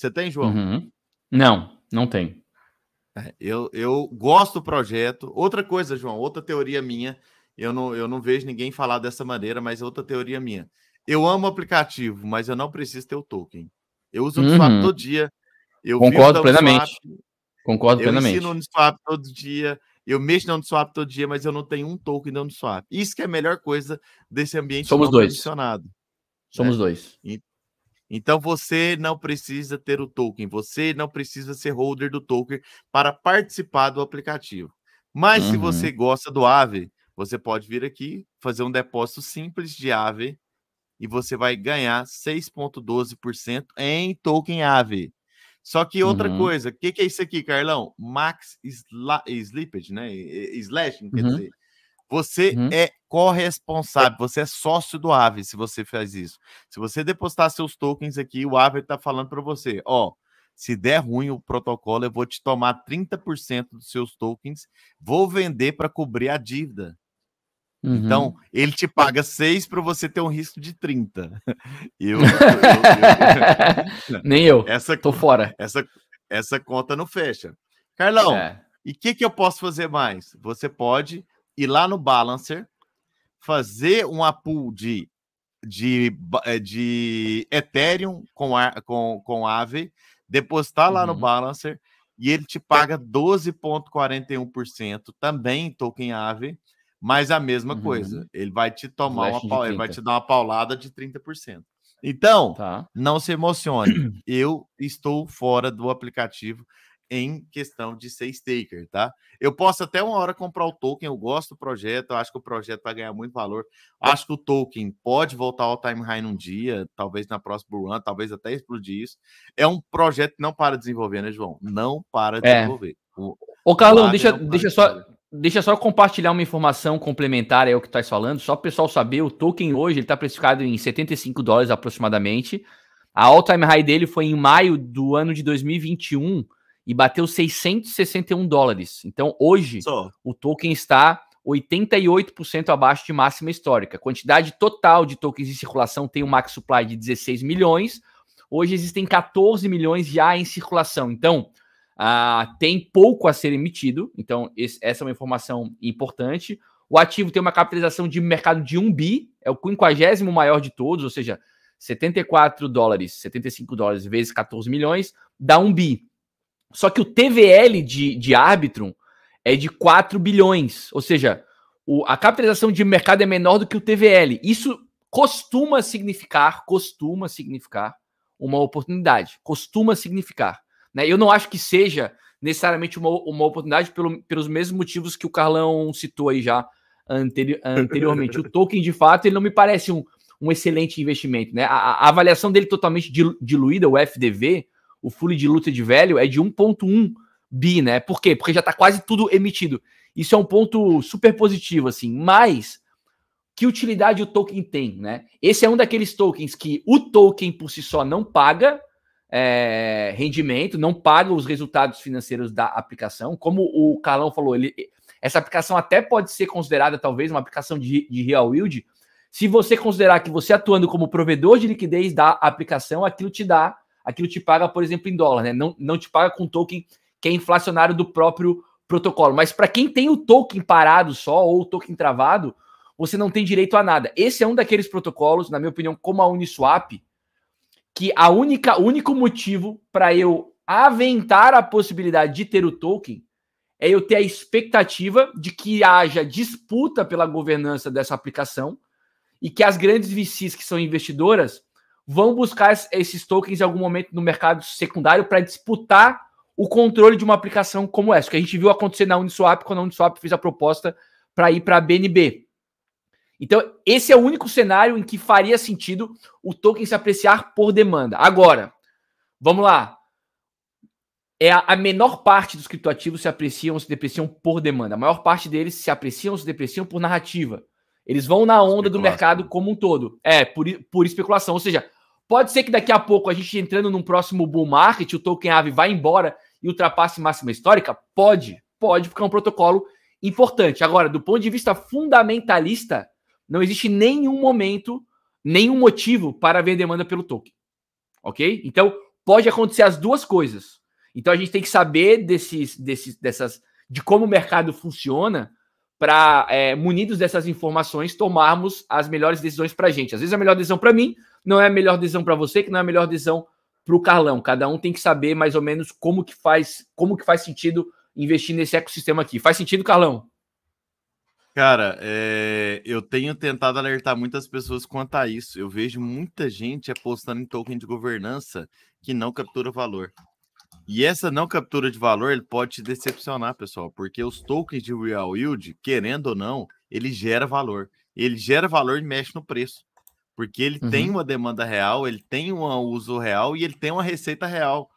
Você tem, João? Uhum. Não, não tem. É, eu, eu gosto do projeto. Outra coisa, João, outra teoria minha, eu não, eu não vejo ninguém falar dessa maneira, mas é outra teoria minha. Eu amo aplicativo, mas eu não preciso ter o token. Eu uso o Uniswap uhum. todo dia. Eu Concordo plenamente. Concordo eu plenamente. Eu ensino o Uniswap todo dia. Eu mexo no Uniswap todo dia, mas eu não tenho um token no Uniswap. Isso que é a melhor coisa desse ambiente Somos dois. condicionado. Somos né? dois. Então você não precisa ter o token, você não precisa ser holder do token para participar do aplicativo. Mas uhum. se você gosta do Aave, você pode vir aqui, fazer um depósito simples de Aave e você vai ganhar 6,12% em token Aave. Só que outra uhum. coisa, o que, que, é isso aqui, Carlão? Max Slippage, né? Slashing, quer uhum. dizer. Você uhum. é corresponsável, você é sócio do Aave se você faz isso. Se você depositar seus tokens aqui, o Aave está falando para você, ó, se der ruim o protocolo, eu vou te tomar 30% dos seus tokens, vou vender para cobrir a dívida. Então, uhum. Então, ele te paga 6 para você ter um risco de 30. Eu, eu, eu, eu Nem eu. Essa, tô fora. Essa, essa conta não fecha. Carlão, é. e o que, que eu posso fazer mais? Você pode ir lá no Balancer, fazer uma pool de, de, eh, de Ethereum com, a, com, com Aave, depositar lá no uhum. Balancer e ele te paga 12,41% também em token Aave, mas a mesma uhum. coisa. Ele vai te tomar uma ele vai te dar uma paulada de 30%. Então, tá. não se emocione. Eu estou fora do aplicativo em questão de ser staker, tá? Eu posso até uma hora comprar o token, eu gosto do projeto, eu acho que o projeto vai ganhar muito valor. Acho que o token pode voltar ao time high num dia, talvez na próxima run, talvez até explodir isso. É um projeto que não para de desenvolver, né, João? Não para de é. desenvolver. O, Ô, Carlão, deixa, deixa só. Deixa só compartilhar uma informação complementar aí ao que tu estás falando, só para o pessoal saber, o token hoje ele está precificado em 75 dólares aproximadamente. A all-time high dele foi em maio do ano de 2021, e bateu 661 dólares. Então, hoje, Só. o token está 88% abaixo de máxima histórica. A quantidade total de tokens em circulação tem um max supply de 16 milhões. Hoje existem 14 milhões já em circulação. Então, uh, tem pouco a ser emitido. Então, esse, essa é uma informação importante. O ativo tem uma capitalização de mercado de 1 bi, é o 50 maior de todos, ou seja, 74 dólares, 75 dólares vezes 14 milhões, dá 1 bi. Só que o TVL de, de Arbitrum é de 4 bilhões. Ou seja, o, a capitalização de mercado é menor do que o TVL. Isso costuma significar, costuma significar uma oportunidade. Costuma significar. Né? Eu não acho que seja necessariamente uma, uma oportunidade pelo, pelos mesmos motivos que o Carlão citou aí já anteri anteriormente. o token, de fato, ele não me parece um, um excelente investimento. Né? A, a avaliação dele totalmente diluída, o FDV, o fully de velho é de 1.1 bi, né? Por quê? Porque já está quase tudo emitido. Isso é um ponto super positivo, assim. Mas que utilidade o token tem, né? Esse é um daqueles tokens que o token por si só não paga é, rendimento, não paga os resultados financeiros da aplicação. Como o Carlão falou, ele, essa aplicação até pode ser considerada talvez uma aplicação de, de real yield. Se você considerar que você atuando como provedor de liquidez da aplicação, aquilo te dá aquilo te paga, por exemplo, em dólar, né? Não, não te paga com token que é inflacionário do próprio protocolo. Mas para quem tem o token parado só ou o token travado, você não tem direito a nada. Esse é um daqueles protocolos, na minha opinião, como a Uniswap, que a única único motivo para eu aventar a possibilidade de ter o token é eu ter a expectativa de que haja disputa pela governança dessa aplicação e que as grandes VCs que são investidoras vão buscar esses tokens em algum momento no mercado secundário para disputar o controle de uma aplicação como essa, que a gente viu acontecer na Uniswap quando a Uniswap fez a proposta para ir para a BNB. Então, esse é o único cenário em que faria sentido o token se apreciar por demanda. Agora, vamos lá. É a, a menor parte dos criptoativos se apreciam ou se depreciam por demanda. A maior parte deles se apreciam ou se depreciam por narrativa. Eles vão na onda do mercado como um todo. É, por, por especulação. Ou seja, pode ser que daqui a pouco a gente entrando num próximo bull market, o token AVE vai embora e ultrapasse máxima histórica? Pode, pode, porque é um protocolo importante. Agora, do ponto de vista fundamentalista, não existe nenhum momento, nenhum motivo para haver demanda pelo token. Ok? Então, pode acontecer as duas coisas. Então, a gente tem que saber desses, desses, dessas, de como o mercado funciona para, é, munidos dessas informações, tomarmos as melhores decisões para a gente. Às vezes, a melhor decisão para mim não é a melhor decisão para você, que não é a melhor decisão para o Carlão. Cada um tem que saber mais ou menos como que faz, como que faz sentido investir nesse ecossistema aqui. Faz sentido, Carlão? Cara, é, eu tenho tentado alertar muitas pessoas quanto a isso. Eu vejo muita gente apostando em token de governança que não captura valor. E essa não captura de valor ele pode te decepcionar, pessoal, porque os tokens de real yield, querendo ou não, ele gera valor. Ele gera valor e mexe no preço. Porque ele uhum. tem uma demanda real, ele tem um uso real e ele tem uma receita real.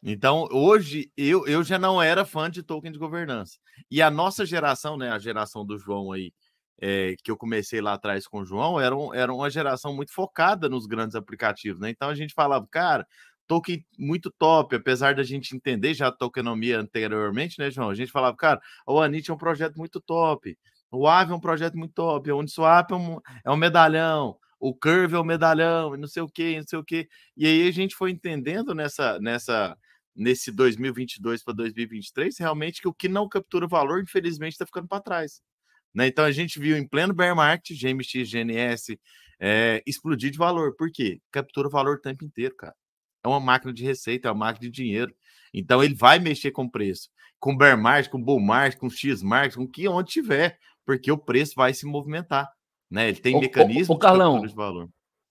Então, hoje, eu, eu já não era fã de token de governança. E a nossa geração, né, a geração do João aí, é, que eu comecei lá atrás com o João, era, um, era uma geração muito focada nos grandes aplicativos, né? Então a gente falava, cara, token muito top, apesar da gente entender já a tokenomia anteriormente, né, João? A gente falava, cara, o Anit é um projeto muito top, o Aave é um projeto muito top, o Uniswap é um, é um medalhão, o Curve é um medalhão, não sei o que, não sei o que. E aí a gente foi entendendo nessa, nessa nesse 2022 para 2023, realmente que o que não captura valor, infelizmente, está ficando para trás. Né? Então a gente viu em pleno bear market, GMX, GNS é, explodir de valor. Por quê? Captura valor o tempo inteiro, cara. É uma máquina de receita, é uma máquina de dinheiro. Então ele vai mexer com preço, com bear market, com bull market, com x market, com que onde tiver, porque o preço vai se movimentar. Né? Ele tem mecanismo de valor.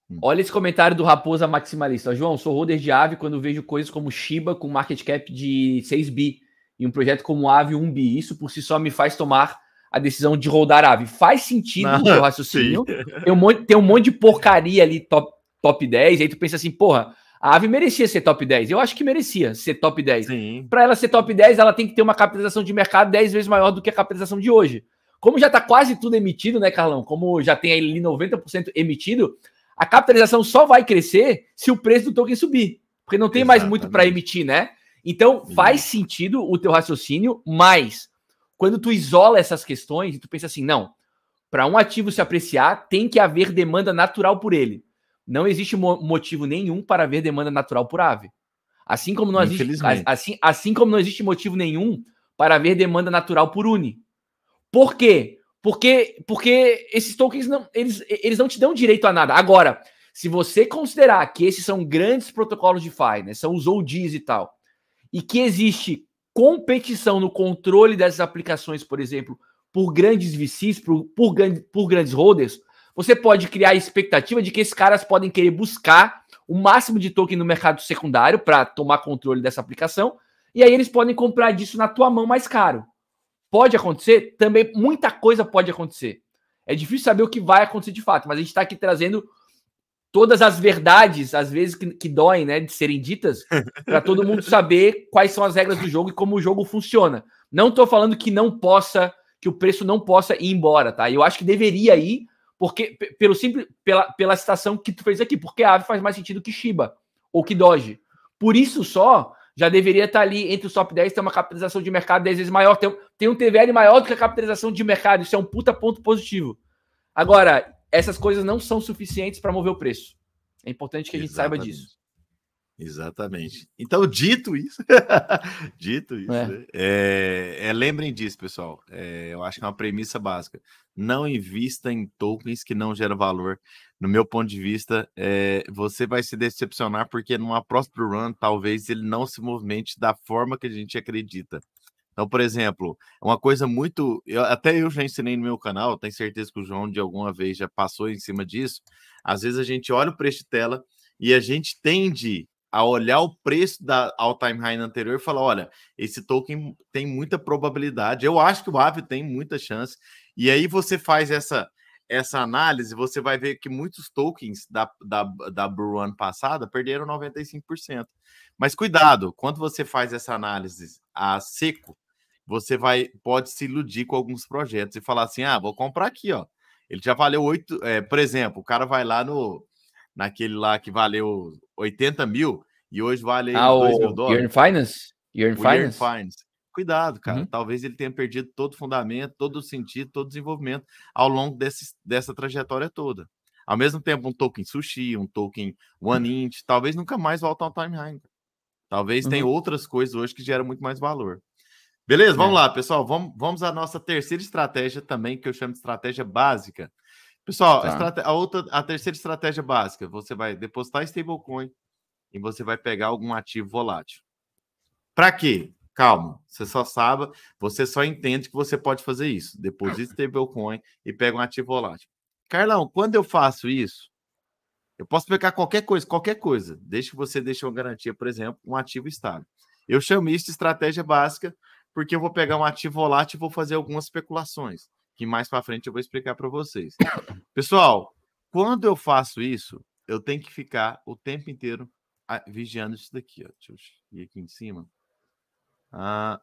Hum. Olha esse comentário do Raposa Maximalista. João, sou holder de AVE quando vejo coisas como Shiba com market cap de 6 bi e um projeto como AVE 1 bi. Isso por si só me faz tomar a decisão de rodar AVE. Faz sentido Não, o seu raciocínio. Tem um, monte, tem um monte de porcaria ali top, top 10. Aí tu pensa assim, porra, a AVE merecia ser top 10. Eu acho que merecia ser top 10. Para ela ser top 10, ela tem que ter uma capitalização de mercado 10 vezes maior do que a capitalização de hoje. Como já está quase tudo emitido, né, Carlão? Como já tem ali 90% emitido, a capitalização só vai crescer se o preço do token subir, porque não tem Exatamente. mais muito para emitir, né? Então faz sentido o teu raciocínio, mas quando tu isola essas questões e tu pensa assim, não, para um ativo se apreciar, tem que haver demanda natural por ele. Não existe mo motivo nenhum para haver demanda natural por ave. Assim como não existe, assim, assim como não existe motivo nenhum para haver demanda natural por uni. Por quê? Porque, porque esses tokens não, eles, eles não te dão direito a nada. Agora, se você considerar que esses são grandes protocolos de DeFi, né, são os OGs e tal, e que existe competição no controle dessas aplicações, por exemplo, por grandes VCs, por, por, por grandes holders, você pode criar a expectativa de que esses caras podem querer buscar o máximo de token no mercado secundário para tomar controle dessa aplicação, e aí eles podem comprar disso na tua mão mais caro. Pode acontecer? Também muita coisa pode acontecer. É difícil saber o que vai acontecer de fato, mas a gente está aqui trazendo todas as verdades, às vezes que, que doem, né, de serem ditas, para todo mundo saber quais são as regras do jogo e como o jogo funciona. Não estou falando que não possa, que o preço não possa ir embora, tá? Eu acho que deveria ir, porque pelo simples, pela, pela citação que tu fez aqui, porque a ave faz mais sentido que Shiba ou que Doge. Por isso só, já deveria estar ali entre os top 10, tem uma capitalização de mercado 10 vezes maior, tem, tem um TVL maior do que a capitalização de mercado. Isso é um puta ponto positivo. Agora, essas coisas não são suficientes para mover o preço. É importante que a gente Exatamente. saiba disso. Exatamente. Então, dito isso, dito isso, é. Né? É, é, lembrem disso, pessoal. É, eu acho que é uma premissa básica. Não invista em tokens que não geram valor. No meu ponto de vista, é, você vai se decepcionar porque numa próxima run, talvez ele não se movimente da forma que a gente acredita. Então, por exemplo, uma coisa muito. Eu, até eu já ensinei no meu canal, tenho certeza que o João de alguma vez já passou em cima disso. Às vezes a gente olha o preço de tela e a gente tende a olhar o preço da all-time high anterior e falar: olha, esse token tem muita probabilidade. Eu acho que o AVE tem muita chance. E aí você faz essa essa análise, você vai ver que muitos tokens da, da, da Bull Run passada perderam 95%. Mas cuidado, quando você faz essa análise a seco, você vai pode se iludir com alguns projetos e falar assim: ah, vou comprar aqui, ó. Ele já valeu oito. É, por exemplo, o cara vai lá no naquele lá que valeu 80 mil e hoje vale ah, 2 mil dólares. Year Finance? Year Finance? Finance. Cuidado, cara. Uhum. Talvez ele tenha perdido todo o fundamento, todo o sentido, todo o desenvolvimento ao longo desse, dessa trajetória toda. Ao mesmo tempo, um token sushi, um token one inch, talvez nunca mais volte ao time high. Talvez uhum. tenha outras coisas hoje que geram muito mais valor. Beleza? Vamos é. lá, pessoal. Vamos, vamos à nossa terceira estratégia também, que eu chamo de estratégia básica. Pessoal, tá. a, outra, a terceira estratégia básica, você vai depositar stablecoin e você vai pegar algum ativo volátil. Para quê? Calma, você só sabe, você só entende que você pode fazer isso. Deposita stablecoin e pega um ativo volátil. Carlão, quando eu faço isso, eu posso pegar qualquer coisa, qualquer coisa, desde que você deixe uma garantia, por exemplo, um ativo estável. Eu chamo isso de estratégia básica, porque eu vou pegar um ativo volátil e vou fazer algumas especulações que mais para frente eu vou explicar para vocês. Pessoal, quando eu faço isso, eu tenho que ficar o tempo inteiro ah, vigiando isso daqui. Ó. Deixa eu ir aqui em cima. Ah,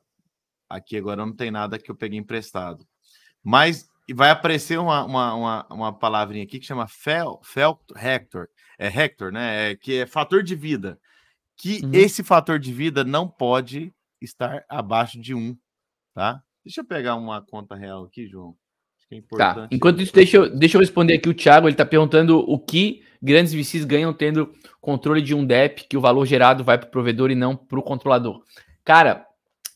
aqui agora não tem nada que eu peguei emprestado. Mas vai aparecer uma, uma, uma, uma palavrinha aqui que chama fel, fel Hector. É Hector, né? É, que é fator de vida. Que uhum. esse fator de vida não pode estar abaixo de um, tá? Deixa eu pegar uma conta real aqui, João é tá. Enquanto isso, deixa eu, deixa eu responder aqui o Thiago. Ele está perguntando o que grandes VCs ganham tendo controle de um DEP, que o valor gerado vai para o provedor e não para o controlador. Cara,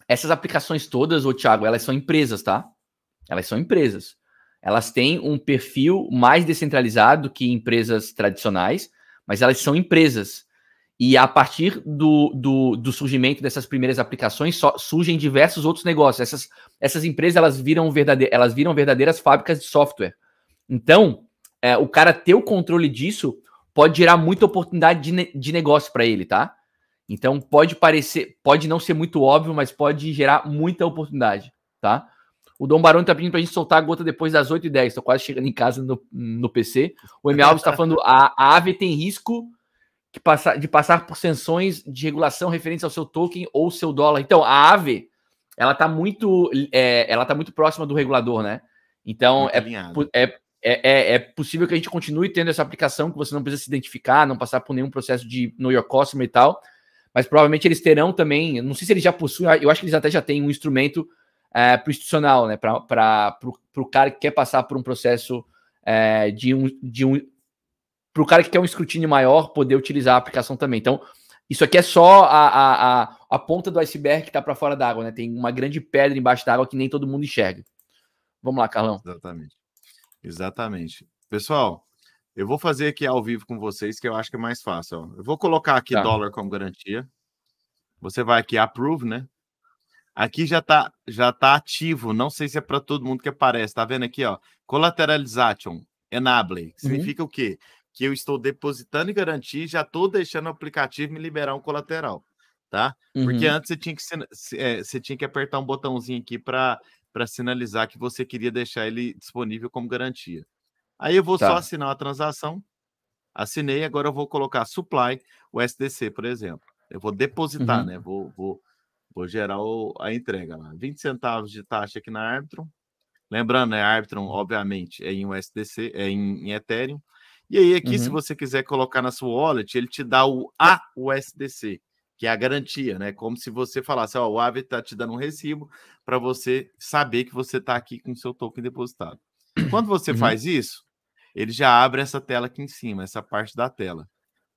essas aplicações todas, o Thiago, elas são empresas, tá? Elas são empresas. Elas têm um perfil mais descentralizado que empresas tradicionais, mas elas são empresas. E a partir do, do, do, surgimento dessas primeiras aplicações, surgem diversos outros negócios. Essas, essas empresas elas viram, verdade, elas viram verdadeiras fábricas de software. Então, é, o cara ter o controle disso pode gerar muita oportunidade de, de negócio para ele, tá? Então pode parecer, pode não ser muito óbvio, mas pode gerar muita oportunidade, tá? O Dom Barão tá pedindo pra gente soltar a gota depois das 8h10. Tô quase chegando em casa no, no PC. O M. Alves tá falando: a, a ave tem risco que passar, de passar por sanções de regulação referentes ao seu token ou seu dólar. Então, a AVE, ela está muito, é, ela tá muito próxima do regulador, né? Então, é, é, é, é, possível que a gente continue tendo essa aplicação, que você não precisa se identificar, não passar por nenhum processo de know your customer e tal, mas provavelmente eles terão também, não sei se eles já possuem, eu acho que eles até já têm um instrumento é, para o institucional, né? Para o cara que quer passar por um processo é, de, um, de um para o cara que quer um escrutínio maior poder utilizar a aplicação também. Então, isso aqui é só a, a, a, a ponta do iceberg que está para fora d'água, né? Tem uma grande pedra embaixo d'água que nem todo mundo enxerga. Vamos lá, Carlão. Exatamente. Exatamente. Pessoal, eu vou fazer aqui ao vivo com vocês, que eu acho que é mais fácil. Ó. Eu vou colocar aqui tá. dólar como garantia. Você vai aqui approve, né? Aqui já tá já tá ativo. Não sei se é para todo mundo que aparece. Tá vendo aqui, ó? Collateralization enable. Uhum. Significa uhum. o quê? Que eu estou depositando e garantir, já estou deixando o aplicativo me liberar um colateral, tá? Uhum. Porque antes você tinha que, é, você tinha que apertar um botãozinho aqui para sinalizar que você queria deixar ele disponível como garantia. Aí eu vou tá. só assinar a transação, assinei, agora eu vou colocar supply, o SDC, por exemplo. Eu vou depositar, uhum. né? Vou, vou, vou gerar o, a entrega lá. 20 centavos de taxa aqui na Arbitrum. Lembrando, né? Arbitrum, obviamente, é em USDC, é em, em Ethereum. E aí, aqui, uhum. se você quiser colocar na sua wallet, ele te dá o AUSDC, que é a garantia, né? Como se você falasse, ó, o Aave está te dando um recibo para você saber que você está aqui com o seu token depositado. Quando você uhum. faz isso, ele já abre essa tela aqui em cima, essa parte da tela.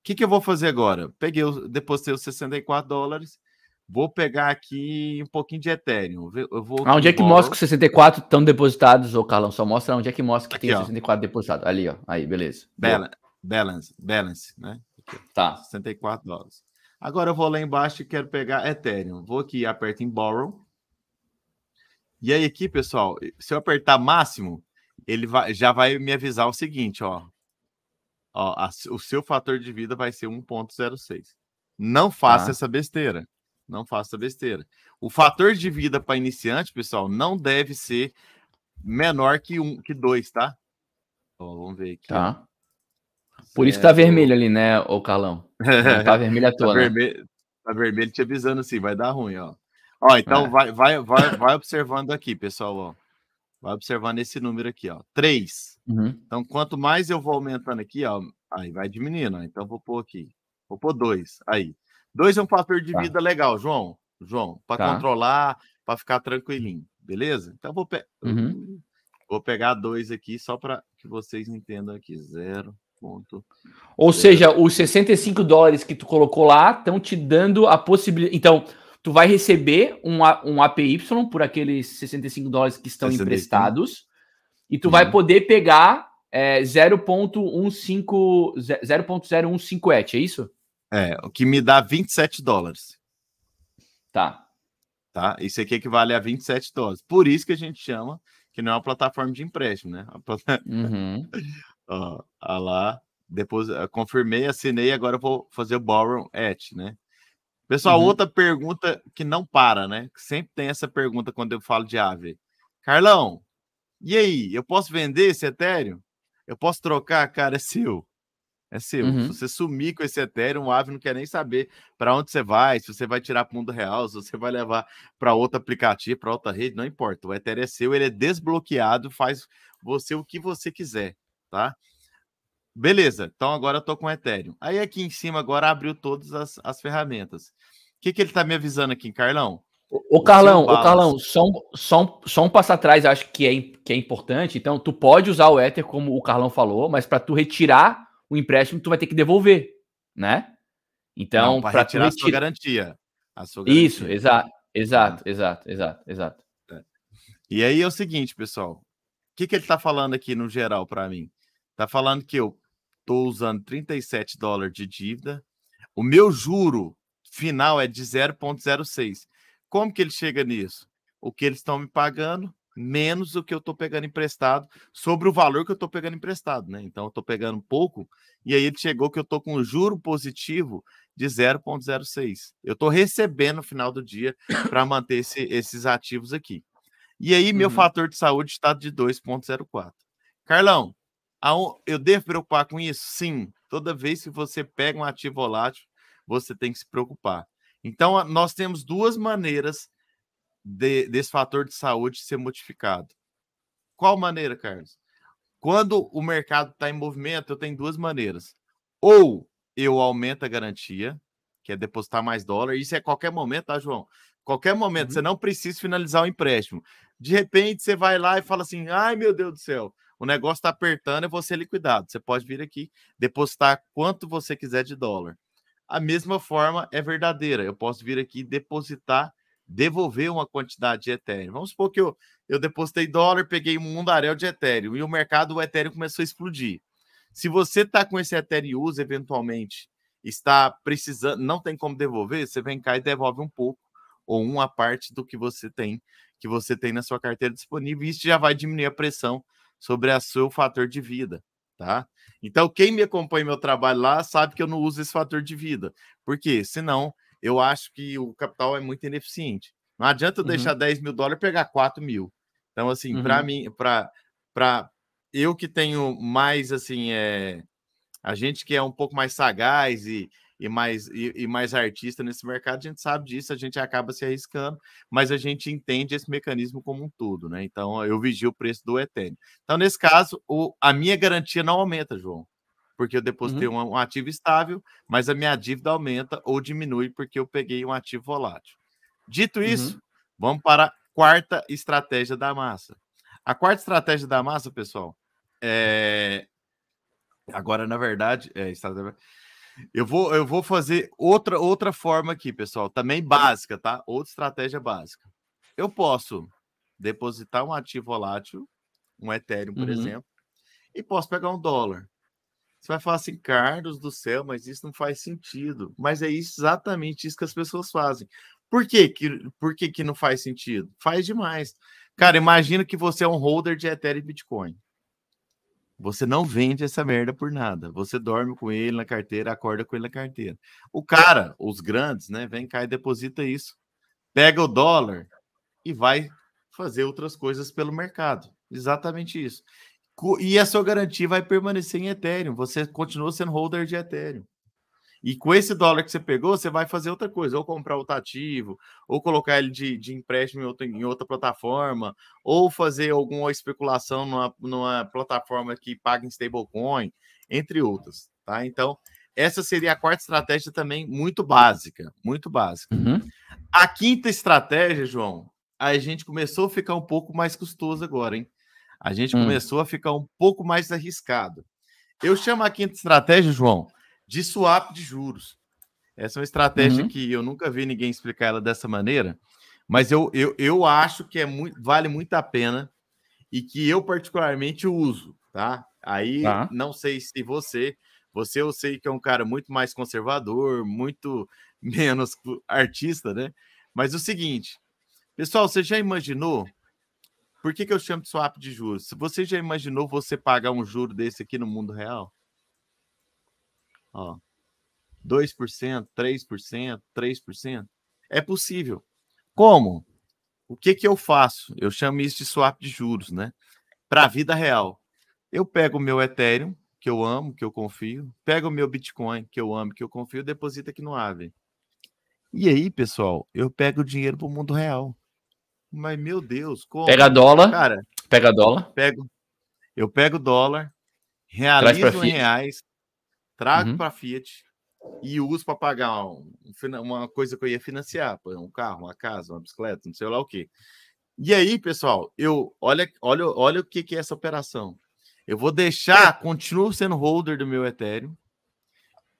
que, que eu vou fazer agora? Peguei, depositei os 64 dólares, vou pegar aqui um pouquinho de Ethereum. Eu vou ah, onde é que mostra que os 64 estão depositados, ô Carlão? Só mostra onde é que mostra que aqui, tem ó. 64 depositados. Ali, ó. Aí, beleza. Balance, balance, balance, né? Aqui, tá. 64 dólares. Agora eu vou lá embaixo e quero pegar Ethereum. Vou aqui, aperto em Borrow. E aí aqui, pessoal, se eu apertar máximo, ele vai, já vai me avisar o seguinte, ó. ó a, o seu fator de vida vai ser 1.06. Não faça ah. essa besteira. Não faça besteira. O fator de vida para iniciante, pessoal, não deve ser menor que um, que dois, tá? Ó, vamos ver aqui. Tá. Por isso que tá vermelho ali, né, o Carlão? tá vermelho à toa, tá, né? vermelho, tá vermelho te avisando assim, vai dar ruim, ó. Ó, então é. vai, vai, vai, vai observando aqui, pessoal, ó. Vai observando esse número aqui, ó. 3. Uhum. Então, quanto mais eu vou aumentando aqui, ó, aí vai diminuindo. Ó. Então, vou pôr aqui. Vou pôr 2. Aí. 2 é um fator de tá. vida legal, João. João, para tá. controlar, para ficar tranquilinho. Beleza? Então, vou, pe... uhum. vou pegar 2 aqui só para que vocês entendam aqui. 0. Ponto. Ou seja, os 65 dólares que tu colocou lá estão te dando a possibilidade. Então, tu vai receber um, um APY por aqueles 65 dólares que estão 65. emprestados e tu uhum. vai poder pegar é, 0.015 ETH, é isso? É, o que me dá 27 dólares. Tá. Tá? Isso aqui equivale a 27 dólares. Por isso que a gente chama que não é uma plataforma de empréstimo, né? Uhum. ó, lá, depois confirmei, assinei, agora eu vou fazer o borrow at, né? Pessoal, uhum. outra pergunta que não para, né? Sempre tem essa pergunta quando eu falo de ave. Carlão, e aí? Eu posso vender esse Ethereum? Eu posso trocar? Cara, é seu. É seu. Uhum. Se você sumir com esse Ethereum, o Ave não quer nem saber para onde você vai, se você vai tirar para o mundo real, se você vai levar para outro aplicativo, para outra rede, não importa. O Ethereum é seu, ele é desbloqueado, faz você o que você quiser, tá? Beleza, então agora eu tô com o Ethereum. Aí aqui em cima agora abriu todas as, as ferramentas. O que, que ele tá me avisando aqui, Carlão? O, Carlão, o Carlão, só um, só, um, só um passo atrás, acho que é, que é importante. Então, tu pode usar o Ether, como o Carlão falou, mas para tu retirar o empréstimo, tu vai ter que devolver, né? Então, para retirar retira... a sua garantia. A sua garantia. Isso, exato, exato, é. exato, exato, exato. É. E aí é o seguinte, pessoal. O que, que ele tá falando aqui no geral para mim? Tá falando que eu estou usando 37 dólares de dívida. O meu juro final é de 0,06. Como que ele chega nisso? O que eles estão me pagando menos o que eu estou pegando emprestado sobre o valor que eu estou pegando emprestado, né? Então eu estou pegando pouco e aí ele chegou que eu estou com um juro positivo de 0,06. Eu estou recebendo no final do dia para manter esse, esses ativos aqui. E aí meu uhum. fator de saúde está de 2,04. Carlão, eu devo preocupar com isso? Sim. Toda vez que você pega um ativo volátil, você tem que se preocupar. Então, nós temos duas maneiras de, desse fator de saúde ser modificado. Qual maneira, Carlos? Quando o mercado está em movimento, eu tenho duas maneiras. Ou eu aumento a garantia, que é depositar mais dólar. Isso é qualquer momento, tá, João? Qualquer momento, uhum. você não precisa finalizar o empréstimo. De repente, você vai lá e fala assim: ai meu Deus do céu, o negócio está apertando, e você liquidado. Você pode vir aqui, depositar quanto você quiser de dólar. A mesma forma é verdadeira. Eu posso vir aqui depositar, devolver uma quantidade de Ethereum. Vamos supor que eu, eu depositei dólar, peguei um mundaréu de Ethereum e o mercado, o Ethereum começou a explodir. Se você está com esse Ethereum uso, eventualmente, está precisando, não tem como devolver, você vem cá e devolve um pouco ou uma parte do que você tem, que você tem na sua carteira disponível, e isso já vai diminuir a pressão sobre o seu fator de vida, tá? Então, quem me acompanha meu trabalho lá sabe que eu não uso esse fator de vida. Por quê? Senão, eu acho que o capital é muito ineficiente. Não adianta eu uhum. deixar 10 mil dólares e pegar 4 mil. Então, assim, uhum. para mim, para eu que tenho mais, assim, é, a gente que é um pouco mais sagaz e, e mais, e, e, mais artista nesse mercado, a gente sabe disso, a gente acaba se arriscando, mas a gente entende esse mecanismo como um todo, né? Então eu vigio o preço do Ethereum. Então, nesse caso, o, a minha garantia não aumenta, João, porque eu depositei uhum. um, ativo estável, mas a minha dívida aumenta ou diminui porque eu peguei um ativo volátil. Dito uhum. isso, uhum. vamos para a quarta estratégia da massa. A quarta estratégia da massa, pessoal, é. Agora, na verdade, é Eu vou, eu vou fazer outra, outra forma aqui, pessoal, também básica, tá? Outra estratégia básica. Eu posso depositar um ativo volátil, um Ethereum, por uhum. exemplo, e posso pegar um dólar. Você vai falar assim, Carlos do céu, mas isso não faz sentido. Mas é exatamente isso que as pessoas fazem. Por quê? Que, por que, que não faz sentido? Faz demais. Cara, imagina que você é um holder de Ethereum e Bitcoin. Você não vende essa merda por nada. Você dorme com ele na carteira, acorda com ele na carteira. O cara, os grandes, né? Vem cá e deposita isso. Pega o dólar e vai fazer outras coisas pelo mercado. Exatamente isso. E a sua garantia vai permanecer em Ethereum. Você continua sendo holder de Ethereum. E com esse dólar que você pegou, você vai fazer outra coisa, ou comprar outro ativo, ou colocar ele de, de empréstimo em outra, em outra plataforma, ou fazer alguma especulação numa, numa plataforma que paga em stablecoin, entre outras. Tá? Então, essa seria a quarta estratégia também muito básica, muito básica. Uhum. A quinta estratégia, João, a gente começou a ficar um pouco mais custoso agora, hein? A gente hum. começou a ficar um pouco mais arriscado. Eu chamo a quinta estratégia, João, de swap de juros. Essa é uma estratégia uhum. que eu nunca vi ninguém explicar ela dessa maneira, mas eu, eu, eu acho que é muito, vale muito a pena e que eu particularmente uso, tá? Aí tá. não sei se você, você eu sei que é um cara muito mais conservador, muito menos artista, né? Mas o seguinte, pessoal, você já imaginou? Por que, que eu chamo de swap de juros? Você já imaginou você pagar um juro desse aqui no mundo real? Ó, 2%, 3%, 3%. É possível. Como? O que, que eu faço? Eu chamo isso de swap de juros, né? Para a vida real. Eu pego o meu Ethereum, que eu amo, que eu confio, pego o meu Bitcoin, que eu amo, que eu confio, deposito aqui no Aave. E aí, pessoal, eu pego o dinheiro para o mundo real. Mas, meu Deus, como? Pega dólar. Cara, pega dólar. Pego, eu pego dólar, realizo em reais, trago uhum. para Fiat e uso para pagar um, uma coisa que eu ia financiar, um carro, uma casa, uma bicicleta, não sei lá o que. E aí, pessoal, eu olha, olha, olha o que, que é essa operação. Eu vou deixar, continuo sendo holder do meu Ethereum,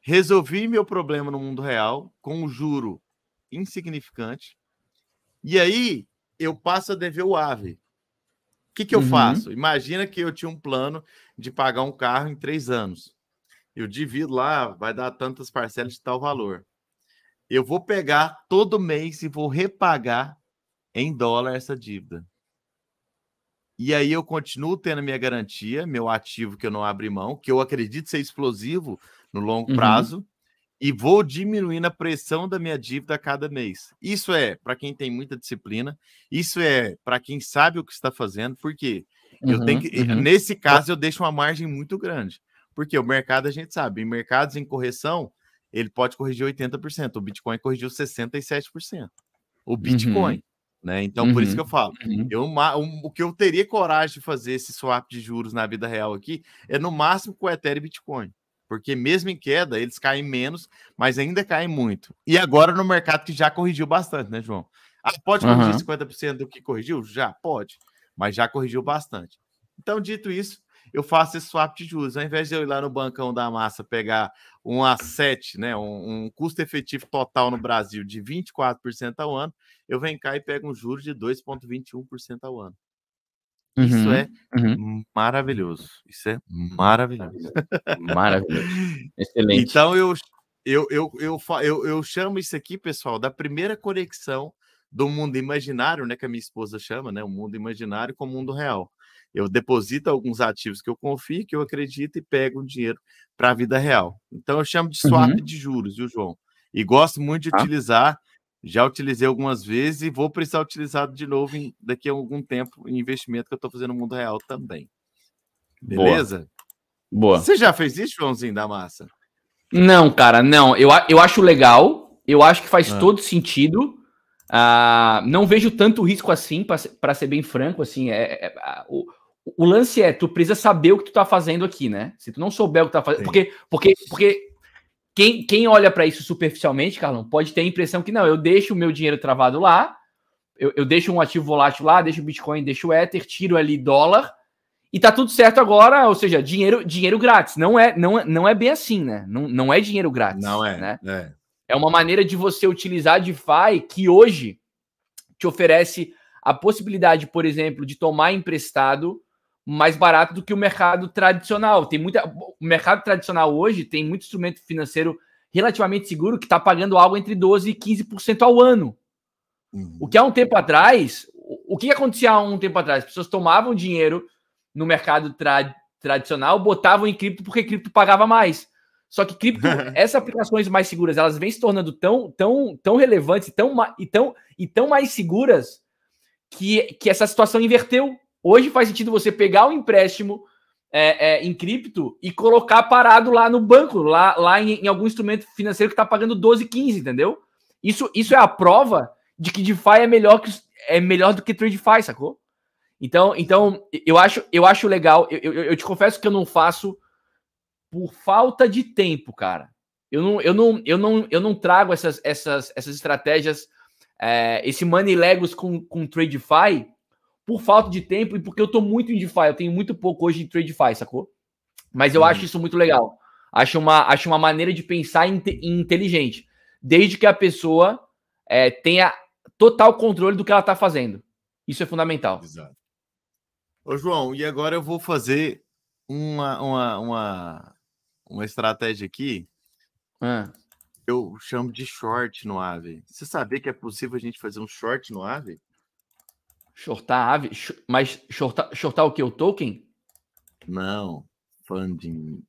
resolvi meu problema no mundo real com um juro insignificante, e aí eu passo a dever o AVE. O que, que eu uhum. faço? Imagina que eu tinha um plano de pagar um carro em três anos eu divido lá, vai dar tantas parcelas de tal valor. Eu vou pegar todo mês e vou repagar em dólar essa dívida. E aí eu continuo tendo minha garantia, meu ativo que eu não abro mão, que eu acredito ser explosivo no longo uhum. prazo, e vou diminuindo a pressão da minha dívida a cada mês. Isso é para quem tem muita disciplina, isso é para quem sabe o que está fazendo, porque uhum, eu tenho que, uhum. nesse caso eu deixo uma margem muito grande. Porque o mercado a gente sabe, em mercados em correção, ele pode corrigir 80%, o Bitcoin corrigiu 67%. O Bitcoin, uhum. né? Então, uhum. por isso uhum. que eu falo, uhum. eu, o que eu teria coragem de fazer esse swap de juros na vida real aqui é no máximo com o Ethereum e Bitcoin. Porque mesmo em queda, eles caem menos, mas ainda caem muito. E agora no mercado que já corrigiu bastante, né, João? Ah, pode corrigir uhum. 50% do que corrigiu? Já, pode. Mas já corrigiu bastante. Então, dito isso, eu faço esse swap de juros. Ao invés de eu ir lá no bancão da massa pegar um A7, né, um, um custo efetivo total no Brasil de 24% ao ano, eu venho cá e pego um juros de 2,21% ao ano. Uhum, Isso é uhum. maravilhoso. Isso é maravilhoso. Maravilhoso. Excelente. Então eu, eu, eu, eu, eu, eu chamo isso aqui, pessoal, da primeira conexão do mundo imaginário, né, que a minha esposa chama, né, o mundo imaginário com o mundo real. Eu deposito alguns ativos que eu confio, que eu acredito e pego o dinheiro para a vida real. Então eu chamo de swap uhum. de juros, viu, João? E gosto muito de ah. utilizar. Já utilizei algumas vezes e vou precisar utilizar de novo em, daqui a algum tempo em investimento que eu estou fazendo no mundo real também. Beleza? Boa. Você já fez isso, Joãozinho da Massa? Não, cara, não. Eu, eu acho legal. Eu acho que faz ah. todo sentido. Uh, não vejo tanto risco assim, para ser bem franco. Assim, é, é, é o, o lance é, tu precisa saber o que tu tá fazendo aqui, né? Se tu não souber o que tá fazendo. Porque, porque, porque quem, quem olha para isso superficialmente, Carlão, pode ter a impressão que não, eu deixo o meu dinheiro travado lá, eu, eu deixo um ativo volátil lá, deixo o Bitcoin, deixo o Ether, tiro ali dólar e tá tudo certo agora, ou seja, dinheiro, dinheiro grátis. Não é, não, é, não é bem assim, né? Não, não é dinheiro grátis. Não é, né? é. É uma maneira de você utilizar DeFi que hoje te oferece a possibilidade, por exemplo, de tomar emprestado mais barato do que o mercado tradicional. Tem muita, o mercado tradicional hoje tem muito instrumento financeiro relativamente seguro que está pagando algo entre 12 e 15% ao ano. Uhum. O que há um tempo atrás, o que acontecia há um tempo atrás? As pessoas tomavam dinheiro no mercado tra tradicional, botavam em cripto porque cripto pagava mais. Só que cripto, essas aplicações mais seguras, elas vêm se tornando tão, tão, tão relevantes e tão, e, tão, e tão mais seguras que, que essa situação inverteu. Hoje faz sentido você pegar o um empréstimo é, é, em cripto e colocar parado lá no banco, lá, lá em, em algum instrumento financeiro que está pagando 12, 15, entendeu? Isso, isso é a prova de que DeFi é melhor, que, é melhor do que TradeFi, sacou? Então, então eu acho, eu acho legal. Eu, eu, eu, te confesso que eu não faço por falta de tempo, cara. Eu não, eu não, eu não, eu não trago essas, essas, essas estratégias, é, esse money legos com, com TradeFi por falta de tempo e porque eu tô muito em DeFi. Eu tenho muito pouco hoje em TradeFi, sacou? Mas eu uhum. acho isso muito legal. Acho uma, acho uma maneira de pensar inteligente, desde que a pessoa é, tenha total controle do que ela está fazendo. Isso é fundamental. Exato. Ô, João, e agora eu vou fazer uma, uma, uma, uma estratégia aqui. Ah. Eu chamo de short no Ave. Você sabia que é possível a gente fazer um short no Ave? Shortar a Ave? Mas shortar, shortar o que? O token? Não, funding.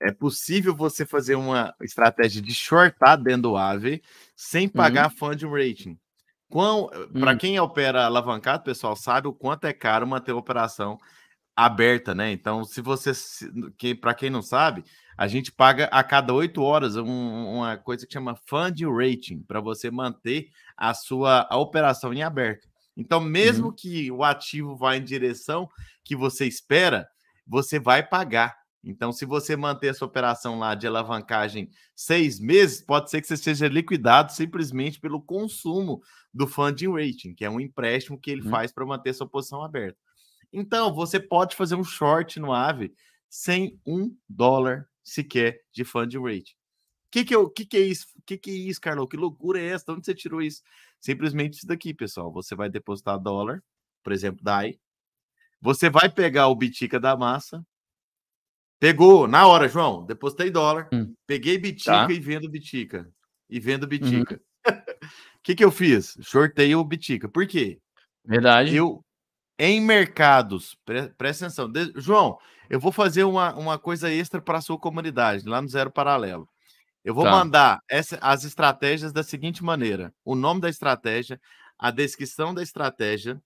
É possível você fazer uma estratégia de shortar dentro do Ave sem pagar uhum. funding rating. Para hum. quem opera alavancado, pessoal, sabe o quanto é caro manter a operação aberta, né? Então, se você. Que, Para quem não sabe, a gente paga a cada oito horas um, uma coisa que chama fund rating para você manter a sua a operação em aberto. Então, mesmo uhum. que o ativo vá em direção que você espera, você vai pagar. Então, se você manter essa operação lá de alavancagem seis meses, pode ser que você seja liquidado simplesmente pelo consumo do funding rating, que é um empréstimo que ele uhum. faz para manter sua posição aberta. Então, você pode fazer um short no AVE sem um dólar sequer de funding rating. O que, que, que, que é isso? O que, que é isso, Carlos? Que loucura é essa? De onde você tirou isso? Simplesmente isso daqui, pessoal. Você vai depositar dólar, por exemplo, DAI. Você vai pegar o Bitica da massa, Pegou, na hora, João, depositei dólar, hum. peguei Bitica tá. e vendo Bitica. E vendo Bitica. O uhum. que, que eu fiz? Shortei o Bitica. Por quê? Verdade. Eu, em mercados, pre, presta atenção. De, João, eu vou fazer uma, uma coisa extra para a sua comunidade, lá no Zero Paralelo. Eu vou tá. mandar essa, as estratégias da seguinte maneira: o nome da estratégia, a descrição da estratégia,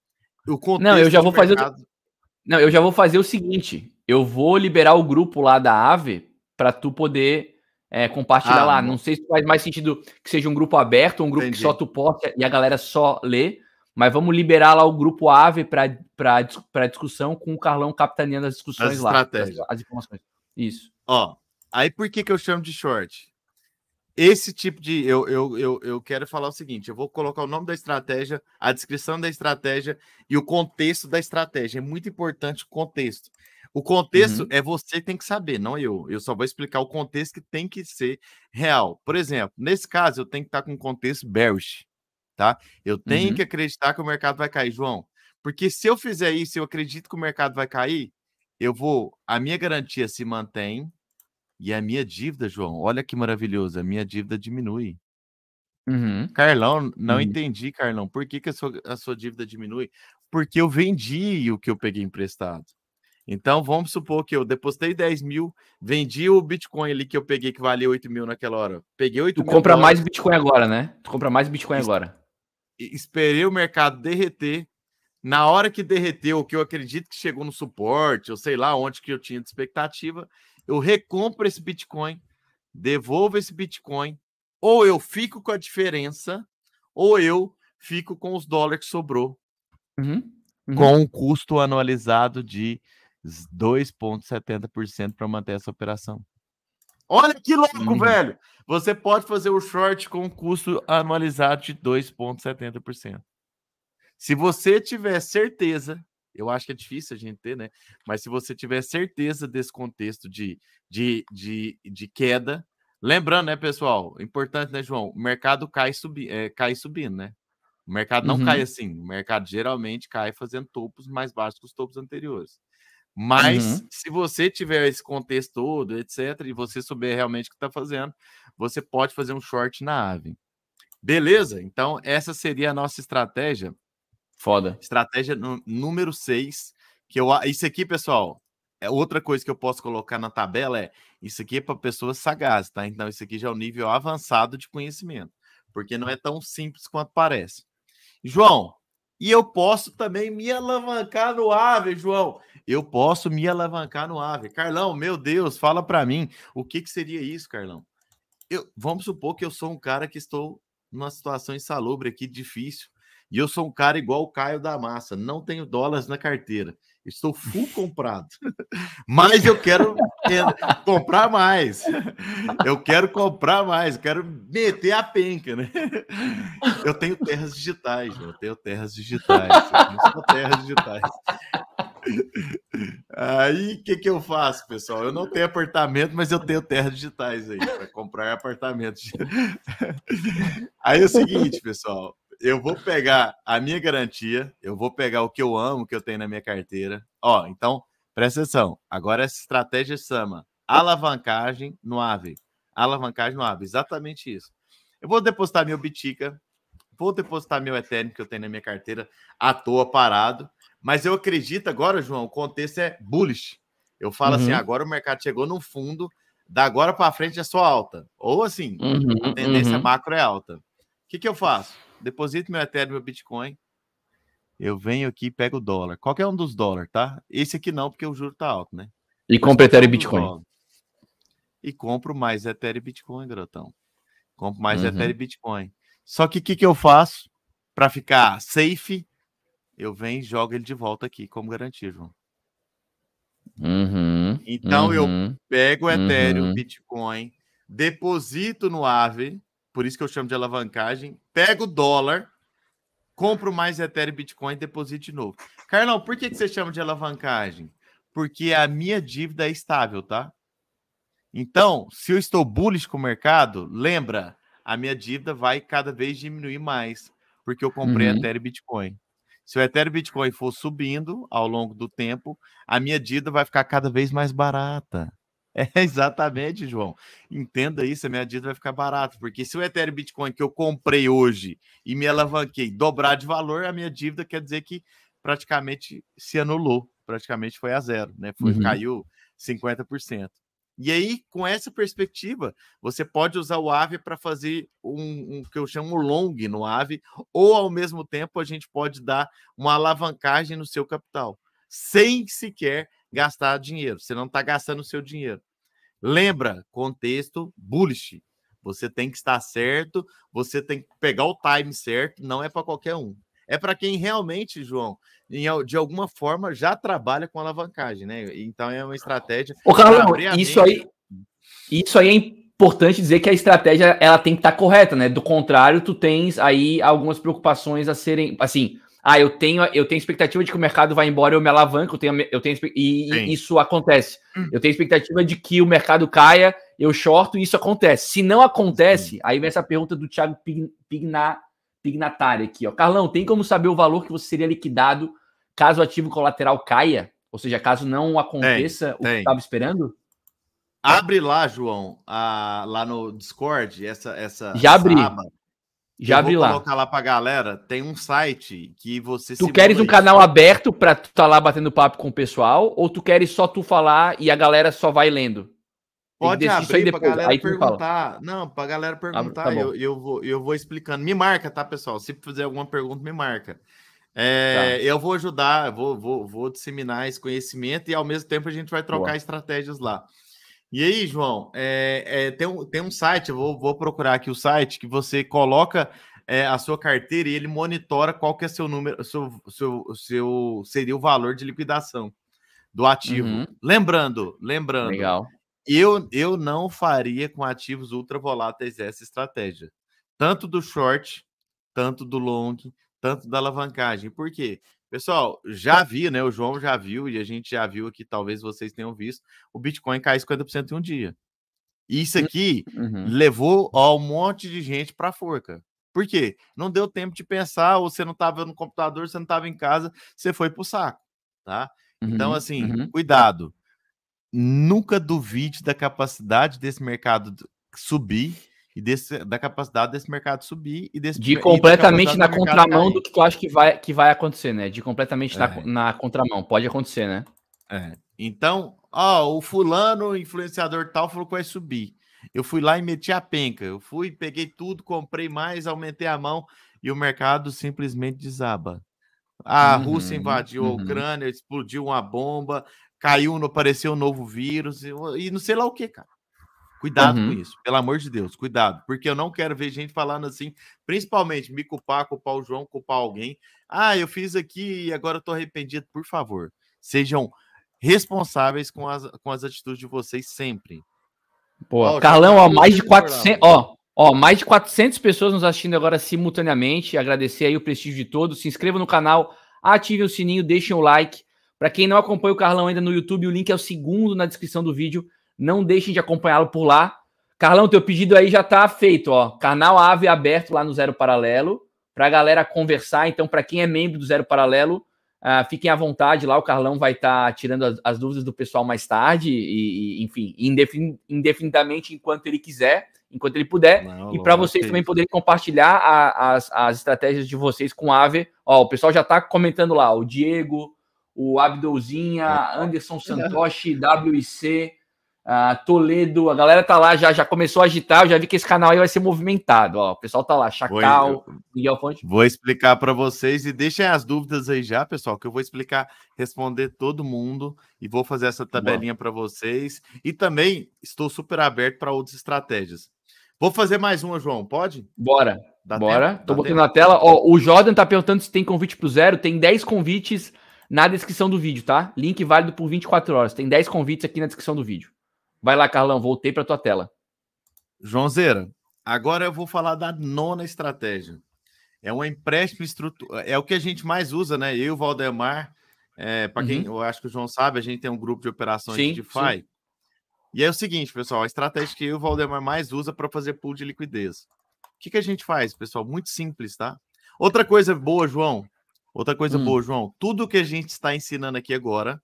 o contexto. Não, eu já vou fazer. Não, eu já vou fazer o seguinte: eu vou liberar o grupo lá da Ave para tu poder é, compartilhar ah, lá. Não sei se faz mais sentido que seja um grupo aberto, um grupo Entendi. que só tu posta e a galera só lê, mas vamos liberar lá o grupo Ave para discussão com o Carlão capitaneando as discussões as lá. As, as informações. Isso. Ó, aí por que, que eu chamo de short? Esse tipo de. Eu, eu, eu, eu quero falar o seguinte: eu vou colocar o nome da estratégia, a descrição da estratégia e o contexto da estratégia. É muito importante o contexto. O contexto uhum. é você que tem que saber, não eu. Eu só vou explicar o contexto que tem que ser real. Por exemplo, nesse caso, eu tenho que estar com um contexto bearish, tá? Eu tenho uhum. que acreditar que o mercado vai cair, João. Porque se eu fizer isso, eu acredito que o mercado vai cair, eu vou. A minha garantia se mantém e a minha dívida, João, olha que maravilhoso, a minha dívida diminui. Uhum. Carlão, não uhum. entendi, Carlão. Por que, que a, sua, a sua dívida diminui? Porque eu vendi o que eu peguei emprestado. Então, vamos supor que eu depositei 10 mil, vendi o Bitcoin ali que eu peguei que valia 8 mil naquela hora. Peguei 8 tu mil. Tu compra mais Bitcoin agora, né? Tu compra mais Bitcoin agora. Esperei o mercado derreter. Na hora que derreteu, que eu acredito que chegou no suporte, ou sei lá onde que eu tinha de expectativa, eu recompro esse Bitcoin, devolvo esse Bitcoin, ou eu fico com a diferença, ou eu fico com os dólares que sobrou. Uhum, uhum. Com um custo anualizado de 2,70% para manter essa operação. Olha que louco, uhum. velho! Você pode fazer o short com um custo anualizado de 2,70%. Se você tiver certeza, eu acho que é difícil a gente ter, né? Mas se você tiver certeza desse contexto de, de, de, de queda, lembrando, né, pessoal? Importante, né, João? O mercado cai, subi, é, cai subindo, né? O mercado não uhum. cai assim. O mercado geralmente cai fazendo topos mais baixos que os topos anteriores. Mas uhum. se você tiver esse contexto todo, etc., e você souber realmente o que está fazendo, você pode fazer um short na ave. Beleza? Então, essa seria a nossa estratégia. Foda. Estratégia número 6. Que eu, isso aqui, pessoal, é outra coisa que eu posso colocar na tabela é isso aqui é para pessoas sagazes, tá? Então, isso aqui já é o um nível avançado de conhecimento, porque não é tão simples quanto parece. João, e eu posso também me alavancar no AVE, João. Eu posso me alavancar no AVE. Carlão, meu Deus, fala para mim, o que, que seria isso, Carlão? Eu, vamos supor que eu sou um cara que estou numa situação insalubre aqui, difícil. E eu sou um cara igual o Caio da Massa, não tenho dólares na carteira. Estou full comprado. Mas eu quero comprar mais. Eu quero comprar mais, eu quero meter a penca, né? Eu tenho terras digitais, eu tenho terras digitais. Eu tenho terras digitais. Aí o que, que eu faço, pessoal? Eu não tenho apartamento, mas eu tenho terras digitais aí para comprar apartamento. Aí é o seguinte, pessoal. Eu vou pegar a minha garantia, eu vou pegar o que eu amo, que eu tenho na minha carteira. Ó, então, presta atenção. Agora essa estratégia chama alavancagem no AVE. Alavancagem no AVE, exatamente isso. Eu vou depositar meu Bitica, vou depositar meu Ethereum que eu tenho na minha carteira à toa parado mas eu acredito agora, João, o contexto é bullish. Eu falo assim, uhum. assim, agora o mercado chegou no fundo, da agora para frente é só alta. Ou assim, uhum, a tendência uhum. macro é alta. O que, que eu faço? Deposito meu Ethereum, meu Bitcoin. Eu venho aqui e pego o dólar. Qualquer um dos dólares, tá? Esse aqui não, porque o juro tá alto, né? E compro Ethereum e Bitcoin. E compro mais Ethereum e Bitcoin, garotão. Compro mais uhum. Ethereum e Bitcoin. Só que o que, que eu faço para ficar safe eu venho e jogo ele de volta aqui como garantia, João. Uhum, então uhum, eu pego o Ethereum, uhum. Bitcoin, deposito no Aave, por isso que eu chamo de alavancagem, pego o dólar, compro mais Ethereum, Bitcoin e deposito de novo. Carlão, por que, que você chama de alavancagem? Porque a minha dívida é estável, tá? Então, se eu estou bullish com o mercado, lembra, a minha dívida vai cada vez diminuir mais, porque eu comprei uhum. Ethereum Bitcoin. Se o Ethereum Bitcoin for subindo ao longo do tempo, a minha dívida vai ficar cada vez mais barata. É exatamente, João. Entenda isso, a minha dívida vai ficar barata, porque se o Ethereum Bitcoin que eu comprei hoje e me alavanquei dobrar de valor, a minha dívida quer dizer que praticamente se anulou, praticamente foi a zero, né? Foi, uhum. Caiu 50%. E aí, com essa perspectiva, você pode usar o AVE para fazer um, um, que eu chamo long no AVE, ou ao mesmo tempo a gente pode dar uma alavancagem no seu capital, sem sequer gastar dinheiro. Você não está gastando o seu dinheiro. Lembra, contexto bullish. Você tem que estar certo, você tem que pegar o time certo, não é para qualquer um é para quem realmente, João, de alguma forma já trabalha com alavancagem, né? Então é uma estratégia. Ô, Carlão, isso aí, isso aí é importante dizer que a estratégia ela tem que estar tá correta, né? Do contrário, tu tens aí algumas preocupações a serem, assim, ah, eu tenho, eu tenho expectativa de que o mercado vai embora, eu me alavanco, eu tenho, eu tenho e, e isso acontece. Hum. Eu tenho expectativa de que o mercado caia, eu shorto e isso acontece. Se não acontece, Sim. aí vem essa pergunta do Thiago Pigna, signatária aqui, ó. Carlão, tem como saber o valor que você seria liquidado caso o ativo colateral caia? Ou seja, caso não aconteça tem, o tem. que estava esperando? Abre lá, João, a, lá no Discord, essa essa Já abri. Já abri lá. colocar lá pra galera, tem um site que você Tu queres um canal aberto para tu tá lá batendo papo com o pessoal ou tu queres só tu falar e a galera só vai lendo? Pode abrir para galera aí perguntar. Não, para galera perguntar, tá eu, eu, vou, eu vou explicando. Me marca, tá, pessoal? Se fizer alguma pergunta, me marca. É, tá. Eu vou ajudar, vou, vou, vou disseminar esse conhecimento e ao mesmo tempo a gente vai trocar Boa. estratégias lá. E aí, João, é, é, tem, um, tem um site, eu vou, vou procurar aqui o site, que você coloca é, a sua carteira e ele monitora qual que é seu número, seu, seu, seu seria o valor de liquidação do ativo. Uhum. Lembrando, lembrando, Legal. Eu, eu não faria com ativos ultra voláteis essa estratégia. Tanto do short, tanto do long, tanto da alavancagem. Por quê? Pessoal, já vi, né? O João já viu e a gente já viu aqui, talvez vocês tenham visto, o Bitcoin cair 50% em um dia. Isso hum, aqui uhum. levou ó, um monte de gente para a forca. Por quê? Não deu tempo de pensar, ou você não estava no computador, você não estava em casa, você foi para o saco, tá? Então, uhum, então, assim, uhum. cuidado. Nunca duvide da capacidade desse mercado subir e desse, da capacidade desse mercado subir e desse de completamente na contramão do que tu acha que vai, que vai acontecer, né? De completamente é. na, na contramão, pode acontecer, né? É. Então, ó, o fulano, influenciador tal, falou que vai subir. Eu fui lá e meti a penca. Eu fui, peguei tudo, comprei mais, aumentei a mão e o mercado simplesmente desaba. A uhum, Rússia invadiu uhum. a Ucrânia, explodiu uma bomba, caiu, apareceu um novo vírus e, e não sei lá o que, cara. Cuidado uhum. com isso, pelo amor de Deus, cuidado, porque eu não quero ver gente falando assim, principalmente me culpar, culpar o João, culpar alguém. Ah, eu fiz aqui e agora eu tô arrependido. Por favor, sejam responsáveis com as, com as atitudes de vocês sempre. Pô, ó, Carlão, ó, mais de 400, ó, ó, mais de 400 pessoas nos assistindo agora simultaneamente. Agradecer aí o prestígio de todos. Se inscreva no canal, ative o sininho, deixem o like. Para quem não acompanha o Carlão ainda no YouTube, o link é o segundo na descrição do vídeo. Não deixem de acompanhá-lo por lá. Carlão, teu pedido aí já está feito, ó. Canal Ave aberto lá no Zero Paralelo para a galera conversar. Então, para quem é membro do Zero Paralelo, uh, fiquem à vontade lá. O Carlão vai estar tá tirando as, as, dúvidas do pessoal mais tarde e, e enfim, indefin, indefinidamente enquanto ele quiser, enquanto ele puder. Não, e para vocês também poderem compartilhar a, as, as estratégias de vocês com a Ave. Ó, o pessoal já está comentando lá. O Diego, o Abdulzinha, Anderson Santoshi, WIC. Uh, Toledo, a galera tá lá, já, já começou a agitar. Eu já vi que esse canal aí vai ser movimentado. Ó, o pessoal tá lá, Chacal, vou, Miguel Fonte. Vou explicar para vocês e deixem as dúvidas aí já, pessoal, que eu vou explicar, responder todo mundo e vou fazer essa tabelinha para vocês. E também estou super aberto para outras estratégias. Vou fazer mais uma, João, pode? Bora. Dá Bora. Tempo? Tô botando tempo? na tela. Ó, o Jordan tá perguntando se tem convite pro zero. Tem 10 convites na descrição do vídeo, tá? Link válido por 24 horas. Tem 10 convites aqui na descrição do vídeo. Vai lá, Carlão, voltei para tua tela. Joãozeira, agora eu vou falar da nona estratégia. É um empréstimo estrutural. É o que a gente mais usa, né? Eu, Valdemar, é, para quem uhum. eu acho que o João sabe, a gente tem um grupo de operações sim, de DeFi. Sim. E é o seguinte, pessoal, a estratégia que eu e o Valdemar mais usa para fazer pool de liquidez. O que, que a gente faz, pessoal? Muito simples, tá? Outra coisa boa, João. Outra coisa hum. boa, João. Tudo que a gente está ensinando aqui agora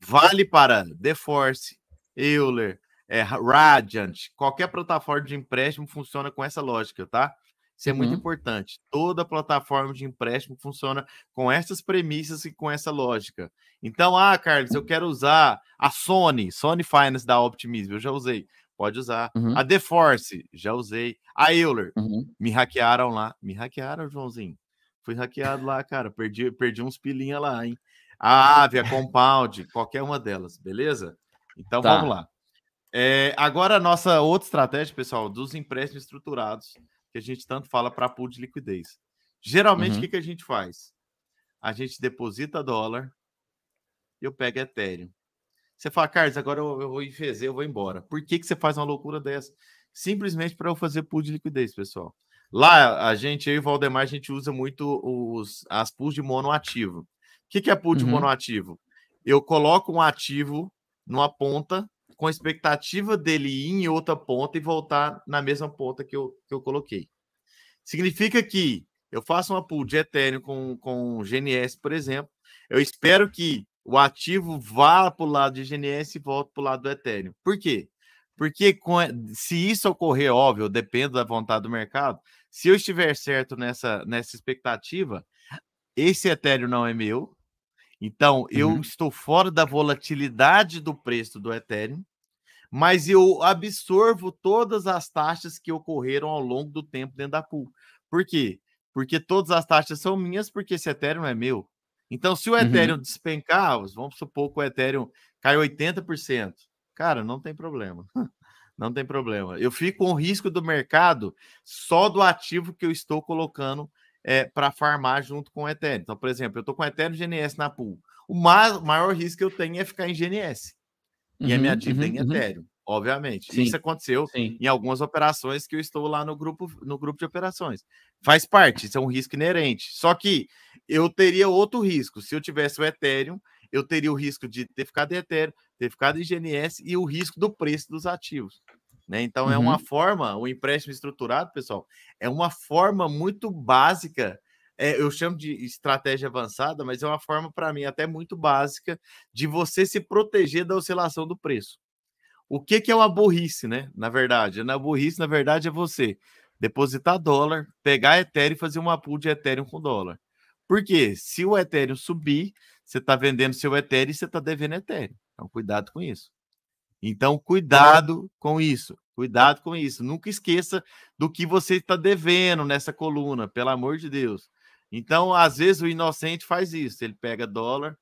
vale para DeForce, Euler, é, Radiant, qualquer plataforma de empréstimo funciona com essa lógica, tá? Isso é uhum. muito importante. Toda plataforma de empréstimo funciona com essas premissas e com essa lógica. Então, ah, Carlos, eu quero usar a Sony, Sony Finance da Optimism, eu já usei. Pode usar. Uhum. A DeForce, já usei. A Euler, uhum. me hackearam lá. Me hackearam, Joãozinho. Fui hackeado lá, cara. Perdi, perdi uns pilinha lá, hein? A Ave, a Compound, qualquer uma delas, beleza? Então tá. vamos lá. É, agora a nossa outra estratégia, pessoal, dos empréstimos estruturados, que a gente tanto fala para pool de liquidez. Geralmente, uhum. o que, que a gente faz? A gente deposita dólar e eu pego Ethereum. Você fala, Carlos, agora eu, eu vou FZ, eu vou embora. Por que, que você faz uma loucura dessa? Simplesmente para eu fazer pool de liquidez, pessoal. Lá, a gente, eu e o Valdemar, a gente usa muito os, as pools de monoativo. O que, que é pool de uhum. monoativo? Eu coloco um ativo numa ponta, com a expectativa dele ir em outra ponta e voltar na mesma ponta que eu, que eu coloquei. Significa que eu faço uma pool de Ethereum com, com GNS, por exemplo. Eu espero que o ativo vá para o lado de GNS e volte para o lado do Ethereum. Por quê? Porque se isso ocorrer, óbvio, depende da vontade do mercado. Se eu estiver certo nessa, nessa expectativa, esse Ethereum não é meu, então, eu uhum. estou fora da volatilidade do preço do Ethereum, mas eu absorvo todas as taxas que ocorreram ao longo do tempo dentro da pool. Por quê? Porque todas as taxas são minhas, porque esse Ethereum é meu. Então, se o uhum. Ethereum uhum. despencar, vamos supor que o Ethereum cai 80%, cara, não tem problema. Não tem problema. Eu fico com o risco do mercado só do ativo que eu estou colocando é, para farmar junto com o Ethereum. Então, por exemplo, eu estou com Ethereum GNS na pool. O mais, maior risco que eu tenho é ficar em GNS. E uhum, a minha dívida uhum, em uhum. Ethereum. obviamente. Sim. Isso aconteceu Sim. em algumas operações que eu estou lá no grupo, no grupo de operações. Faz parte, isso é um risco inerente. Só que eu teria outro risco. Se eu tivesse o Ethereum, eu teria o risco de ter ficado em Ethereum, ter ficado em GNS e o risco do preço dos ativos. Né? Então, uhum. é uma uhum. forma, o empréstimo estruturado, pessoal, é uma forma muito básica. É, eu chamo de estratégia avançada, mas é uma forma, para mim, até muito básica de você se proteger da oscilação do preço. O que, que é uma burrice, né? Na verdade, na burrice, na verdade, é você depositar dólar, pegar Ethereum e fazer uma pool de Ethereum com dólar. Porque se o Ethereum subir, você está vendendo seu Ethereum e você está devendo Ethereum. Então, cuidado com isso. Então, cuidado com isso. Cuidado com isso. Nunca esqueça do que você está devendo nessa coluna, pelo amor de Deus. Então, às vezes, o inocente faz isso. Ele pega dólar,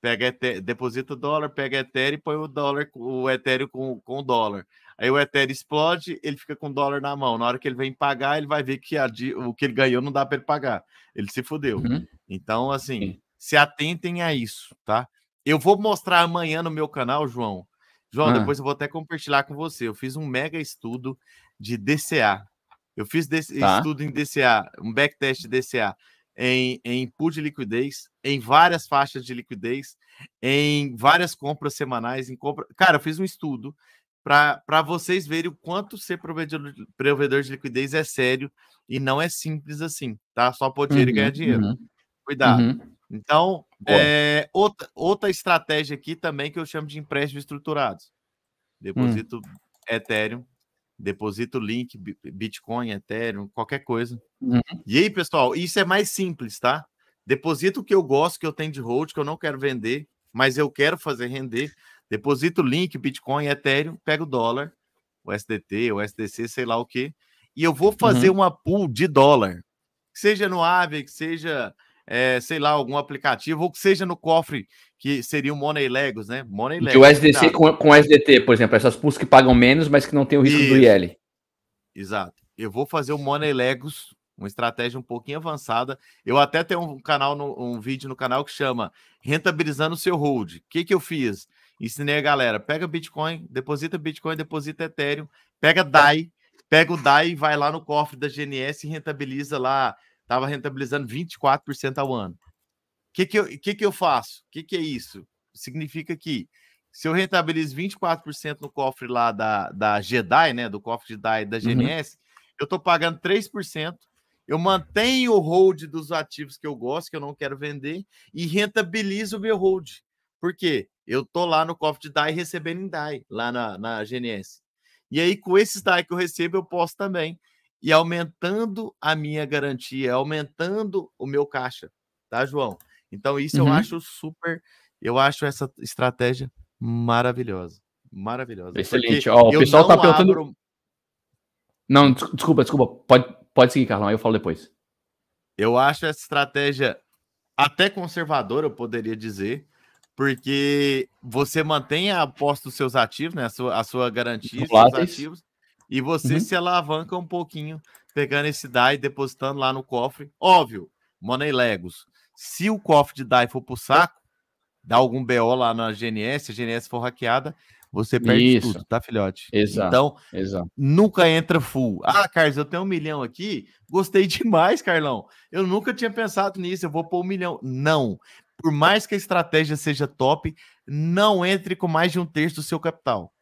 pega deposita dólar, pega Ethereum e põe o dólar, o Ethereum com, com o dólar. Aí o Ethereum explode, ele fica com o dólar na mão. Na hora que ele vem pagar, ele vai ver que a, o que ele ganhou não dá para ele pagar. Ele se fudeu. Uhum. Então, assim, Sim. se atentem a isso, tá? Eu vou mostrar amanhã no meu canal, João. João, ah. depois eu vou até compartilhar com você. Eu fiz um mega estudo de DCA. Eu fiz desse, tá. estudo em DCA, um backtest de DCA em, em pool de liquidez, em várias faixas de liquidez, em várias compras semanais, em compra. Cara, eu fiz um estudo para vocês verem o quanto ser provedor, provedor de liquidez é sério e não é simples assim, tá? Só pôr dinheiro uhum, e ganhar dinheiro. Uhum, Cuidado. Uhum. Então, é, outra, outra estratégia aqui também que eu chamo de empréstimo estruturados. Deposito hum. Ethereum, deposito Link, Bitcoin, Ethereum, qualquer coisa. Uhum. E aí, pessoal, isso é mais simples, tá? Deposito o que eu gosto, que eu tenho de hold, que eu não quero vender, mas eu quero fazer render. Deposito Link, Bitcoin, Ethereum, pego o dólar, o SDT, o SDC, sei lá o que, e eu vou fazer uhum. uma pool de dólar. Seja no Aave, que seja é, sei lá, algum aplicativo, ou que seja no cofre, que seria o Money Legos, né? Money Legos. Que o SDC com, com SDT, por exemplo, essas pools que pagam menos, mas que não tem o risco Isso. do IL. Exato. Eu vou fazer o Money Legos, uma estratégia um pouquinho avançada. Eu até tenho um canal, no, um vídeo no canal que chama Rentabilizando o seu hold. O que, que eu fiz? Ensinei a galera: pega Bitcoin, deposita Bitcoin, deposita Ethereum, pega DAI, pega o DAI e vai lá no cofre da GNS e rentabiliza lá estava rentabilizando 24% ao ano. O que, que, eu, que, que eu faço? O que, que é isso? Significa que se eu rentabilizo 24% no cofre lá da, da GEDAI, né, do cofre de DAI da GNS, uhum. eu estou pagando 3%, eu mantenho o hold dos ativos que eu gosto, que eu não quero vender, e rentabilizo o meu hold. Por quê? Eu estou lá no cofre de DAI recebendo em DAI, lá na, na GNS. E aí, com esses DAI que eu recebo, eu posso também e aumentando a minha garantia, aumentando o meu caixa, tá, João? Então, isso uhum. eu acho super, eu acho essa estratégia maravilhosa. Maravilhosa. Excelente. Ó, o pessoal tá perguntando. Abro... Não, desculpa, desculpa. Pode, pode seguir, Carlão, aí eu falo depois. Eu acho essa estratégia até conservadora, eu poderia dizer, porque você mantém a aposta dos seus ativos, né? A sua, a sua garantia, dos seus ativos, e você uhum. se alavanca um pouquinho, pegando esse DAI, depositando lá no cofre. Óbvio, Money Legos. Se o cofre de DAI for pro saco, dá algum BO lá na GNS, a GNS for hackeada, você perde Isso. tudo, tá, filhote? Exato. Então, Exato. nunca entra full. Ah, Carlos, eu tenho um milhão aqui. Gostei demais, Carlão. Eu nunca tinha pensado nisso. Eu vou pôr um milhão. Não. Por mais que a estratégia seja top, não entre com mais de um terço do seu capital.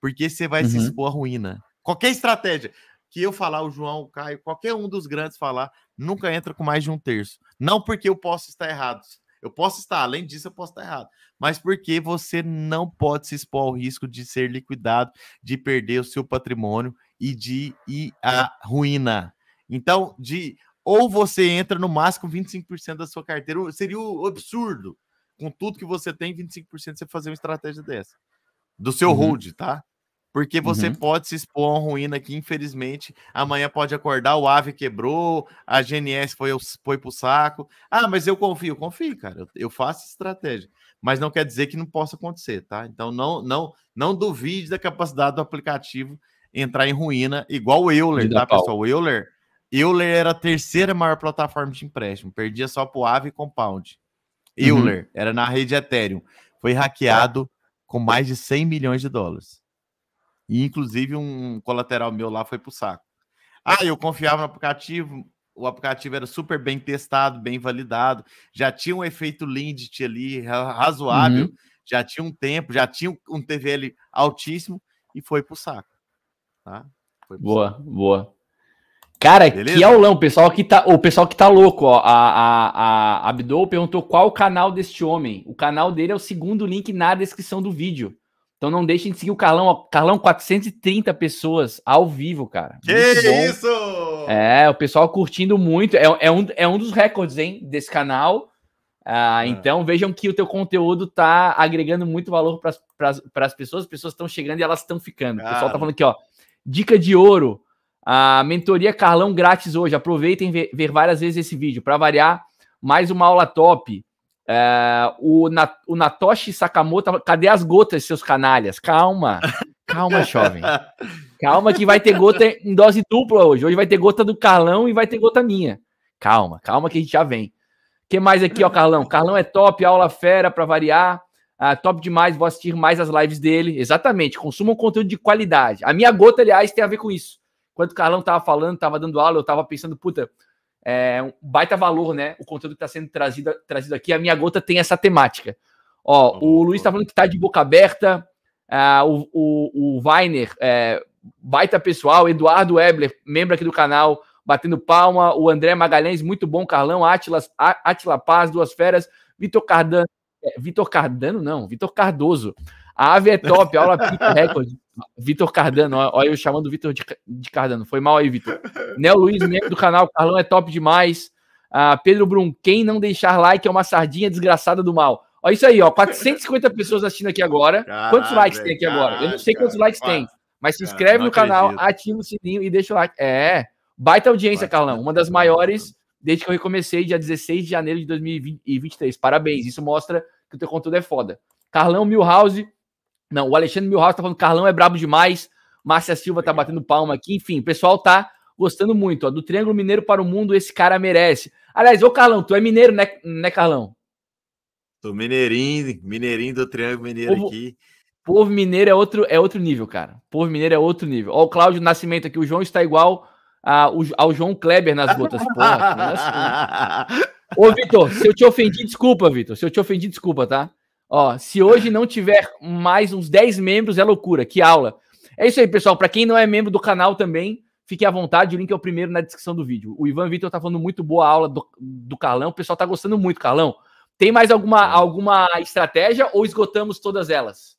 Porque você vai uhum. se expor à ruína. Qualquer estratégia que eu falar, o João, o Caio, qualquer um dos grandes falar, nunca entra com mais de um terço. Não porque eu posso estar errado. Eu posso estar, além disso, eu posso estar errado. Mas porque você não pode se expor ao risco de ser liquidado, de perder o seu patrimônio e de ir à ruína. Então, de ou você entra no máximo 25% da sua carteira, seria o absurdo. Com tudo que você tem, 25% você fazer uma estratégia dessa. Do seu uhum. hold, tá? Porque você uhum. pode se expor a uma ruína que, infelizmente, amanhã pode acordar, o AVE quebrou, a GNS foi, foi pro saco. Ah, mas eu confio, confio, cara, eu, eu faço estratégia, mas não quer dizer que não possa acontecer, tá? Então não, não, não duvide da capacidade do aplicativo entrar em ruína, igual o Euler, tá, pessoal? O Euler, Euler era a terceira maior plataforma de empréstimo, perdia só pro Ave e Compound. Uhum. Euler uhum. era na rede Ethereum, foi hackeado com mais de 100 milhões de dólares. E, inclusive, um colateral meu lá foi pro saco. Ah, eu confiava no aplicativo, o aplicativo era super bem testado, bem validado, já tinha um efeito Lindt ali razoável, uhum. já tinha um tempo, já tinha um TVL altíssimo e foi pro saco. Tá? Pro boa, saco. boa. Cara, Beleza? que aulão, o pessoal que tá, o pessoal que tá louco, ó. A, a, a Abdul perguntou qual o canal deste homem. O canal dele é o segundo link na descrição do vídeo. Então não deixem de seguir o Carlão. Ó. Carlão, 430 pessoas ao vivo, cara. Que isso! É, o pessoal curtindo muito. É, é, um, é um dos recordes, hein, desse canal. Ah, é. Então vejam que o teu conteúdo tá agregando muito valor para as pessoas. As pessoas estão chegando e elas estão ficando. Cara. O pessoal tá falando aqui, ó. Dica de ouro. A mentoria Carlão grátis hoje. Aproveitem ver, ver várias vezes esse vídeo. Para variar, mais uma aula top. É, o, o Natoshi Sakamoto, cadê as gotas, seus canalhas? Calma, calma, jovem. Calma que vai ter gota em dose dupla hoje. Hoje vai ter gota do Carlão e vai ter gota minha. Calma, calma que a gente já vem. que mais aqui, ó, Carlão? Carlão é top, aula fera para variar. Ah, top demais, vou assistir mais as lives dele. Exatamente, consuma um conteúdo de qualidade. A minha gota, aliás, tem a ver com isso. Quando o Carlão tava falando, tava dando aula, eu tava pensando, puta, é um baita valor, né? O conteúdo que está sendo trazido, trazido aqui. A minha gota tem essa temática. Ó, oh, o Luiz está falando que tá de boca aberta. Ah, o, o, o Weiner, é, baita pessoal. Eduardo Ebler, membro aqui do canal, batendo palma. O André Magalhães, muito bom. Carlão, Atila, Atila Paz, duas feras. Vitor Cardano, é, Vitor Cardano, não, Vitor Cardoso. A ave é top, aula pica recorde. Vitor Cardano, olha eu chamando o Vitor de, de, Cardano. Foi mal aí, Vitor. Nel Luiz, membro do canal, Carlão é top demais. Ah, Pedro Brum, quem não deixar like é uma sardinha desgraçada do mal. Olha isso aí, ó. 450 pessoas assistindo aqui agora. quantos likes tem aqui agora? Eu não sei quantos likes tem, mas se inscreve no canal, ativa o sininho e deixa o like. É, baita audiência, Carlão. Uma das maiores desde que eu recomecei, dia 16 de janeiro de 2023. Parabéns, isso mostra que o teu conteúdo é foda. Carlão Milhouse, não, o Alexandre Milhouse tá falando Carlão é brabo demais. Márcia Silva tá batendo palma aqui. Enfim, o pessoal tá gostando muito. Ó, do Triângulo Mineiro para o Mundo, esse cara merece. Aliás, ô Carlão, tu é mineiro, né, né Carlão? Tô mineirinho, mineirinho do Triângulo Mineiro povo, aqui. Povo mineiro é outro, é outro nível, cara. Povo mineiro é outro nível. Ó, o Cláudio Nascimento aqui, o João está igual a, ao João Kleber nas gotas. Porra, é assim. Ô, Vitor, se eu te ofendi, desculpa, Vitor. Se eu te ofendi, desculpa, tá? Ó, se hoje não tiver mais uns 10 membros, é loucura. Que aula. É isso aí, pessoal. Para quem não é membro do canal também, fique à vontade. O link é o primeiro na descrição do vídeo. O Ivan Vitor tá falando muito boa aula do, do Carlão. O pessoal tá gostando muito, Carlão. Tem mais alguma, alguma estratégia ou esgotamos todas elas?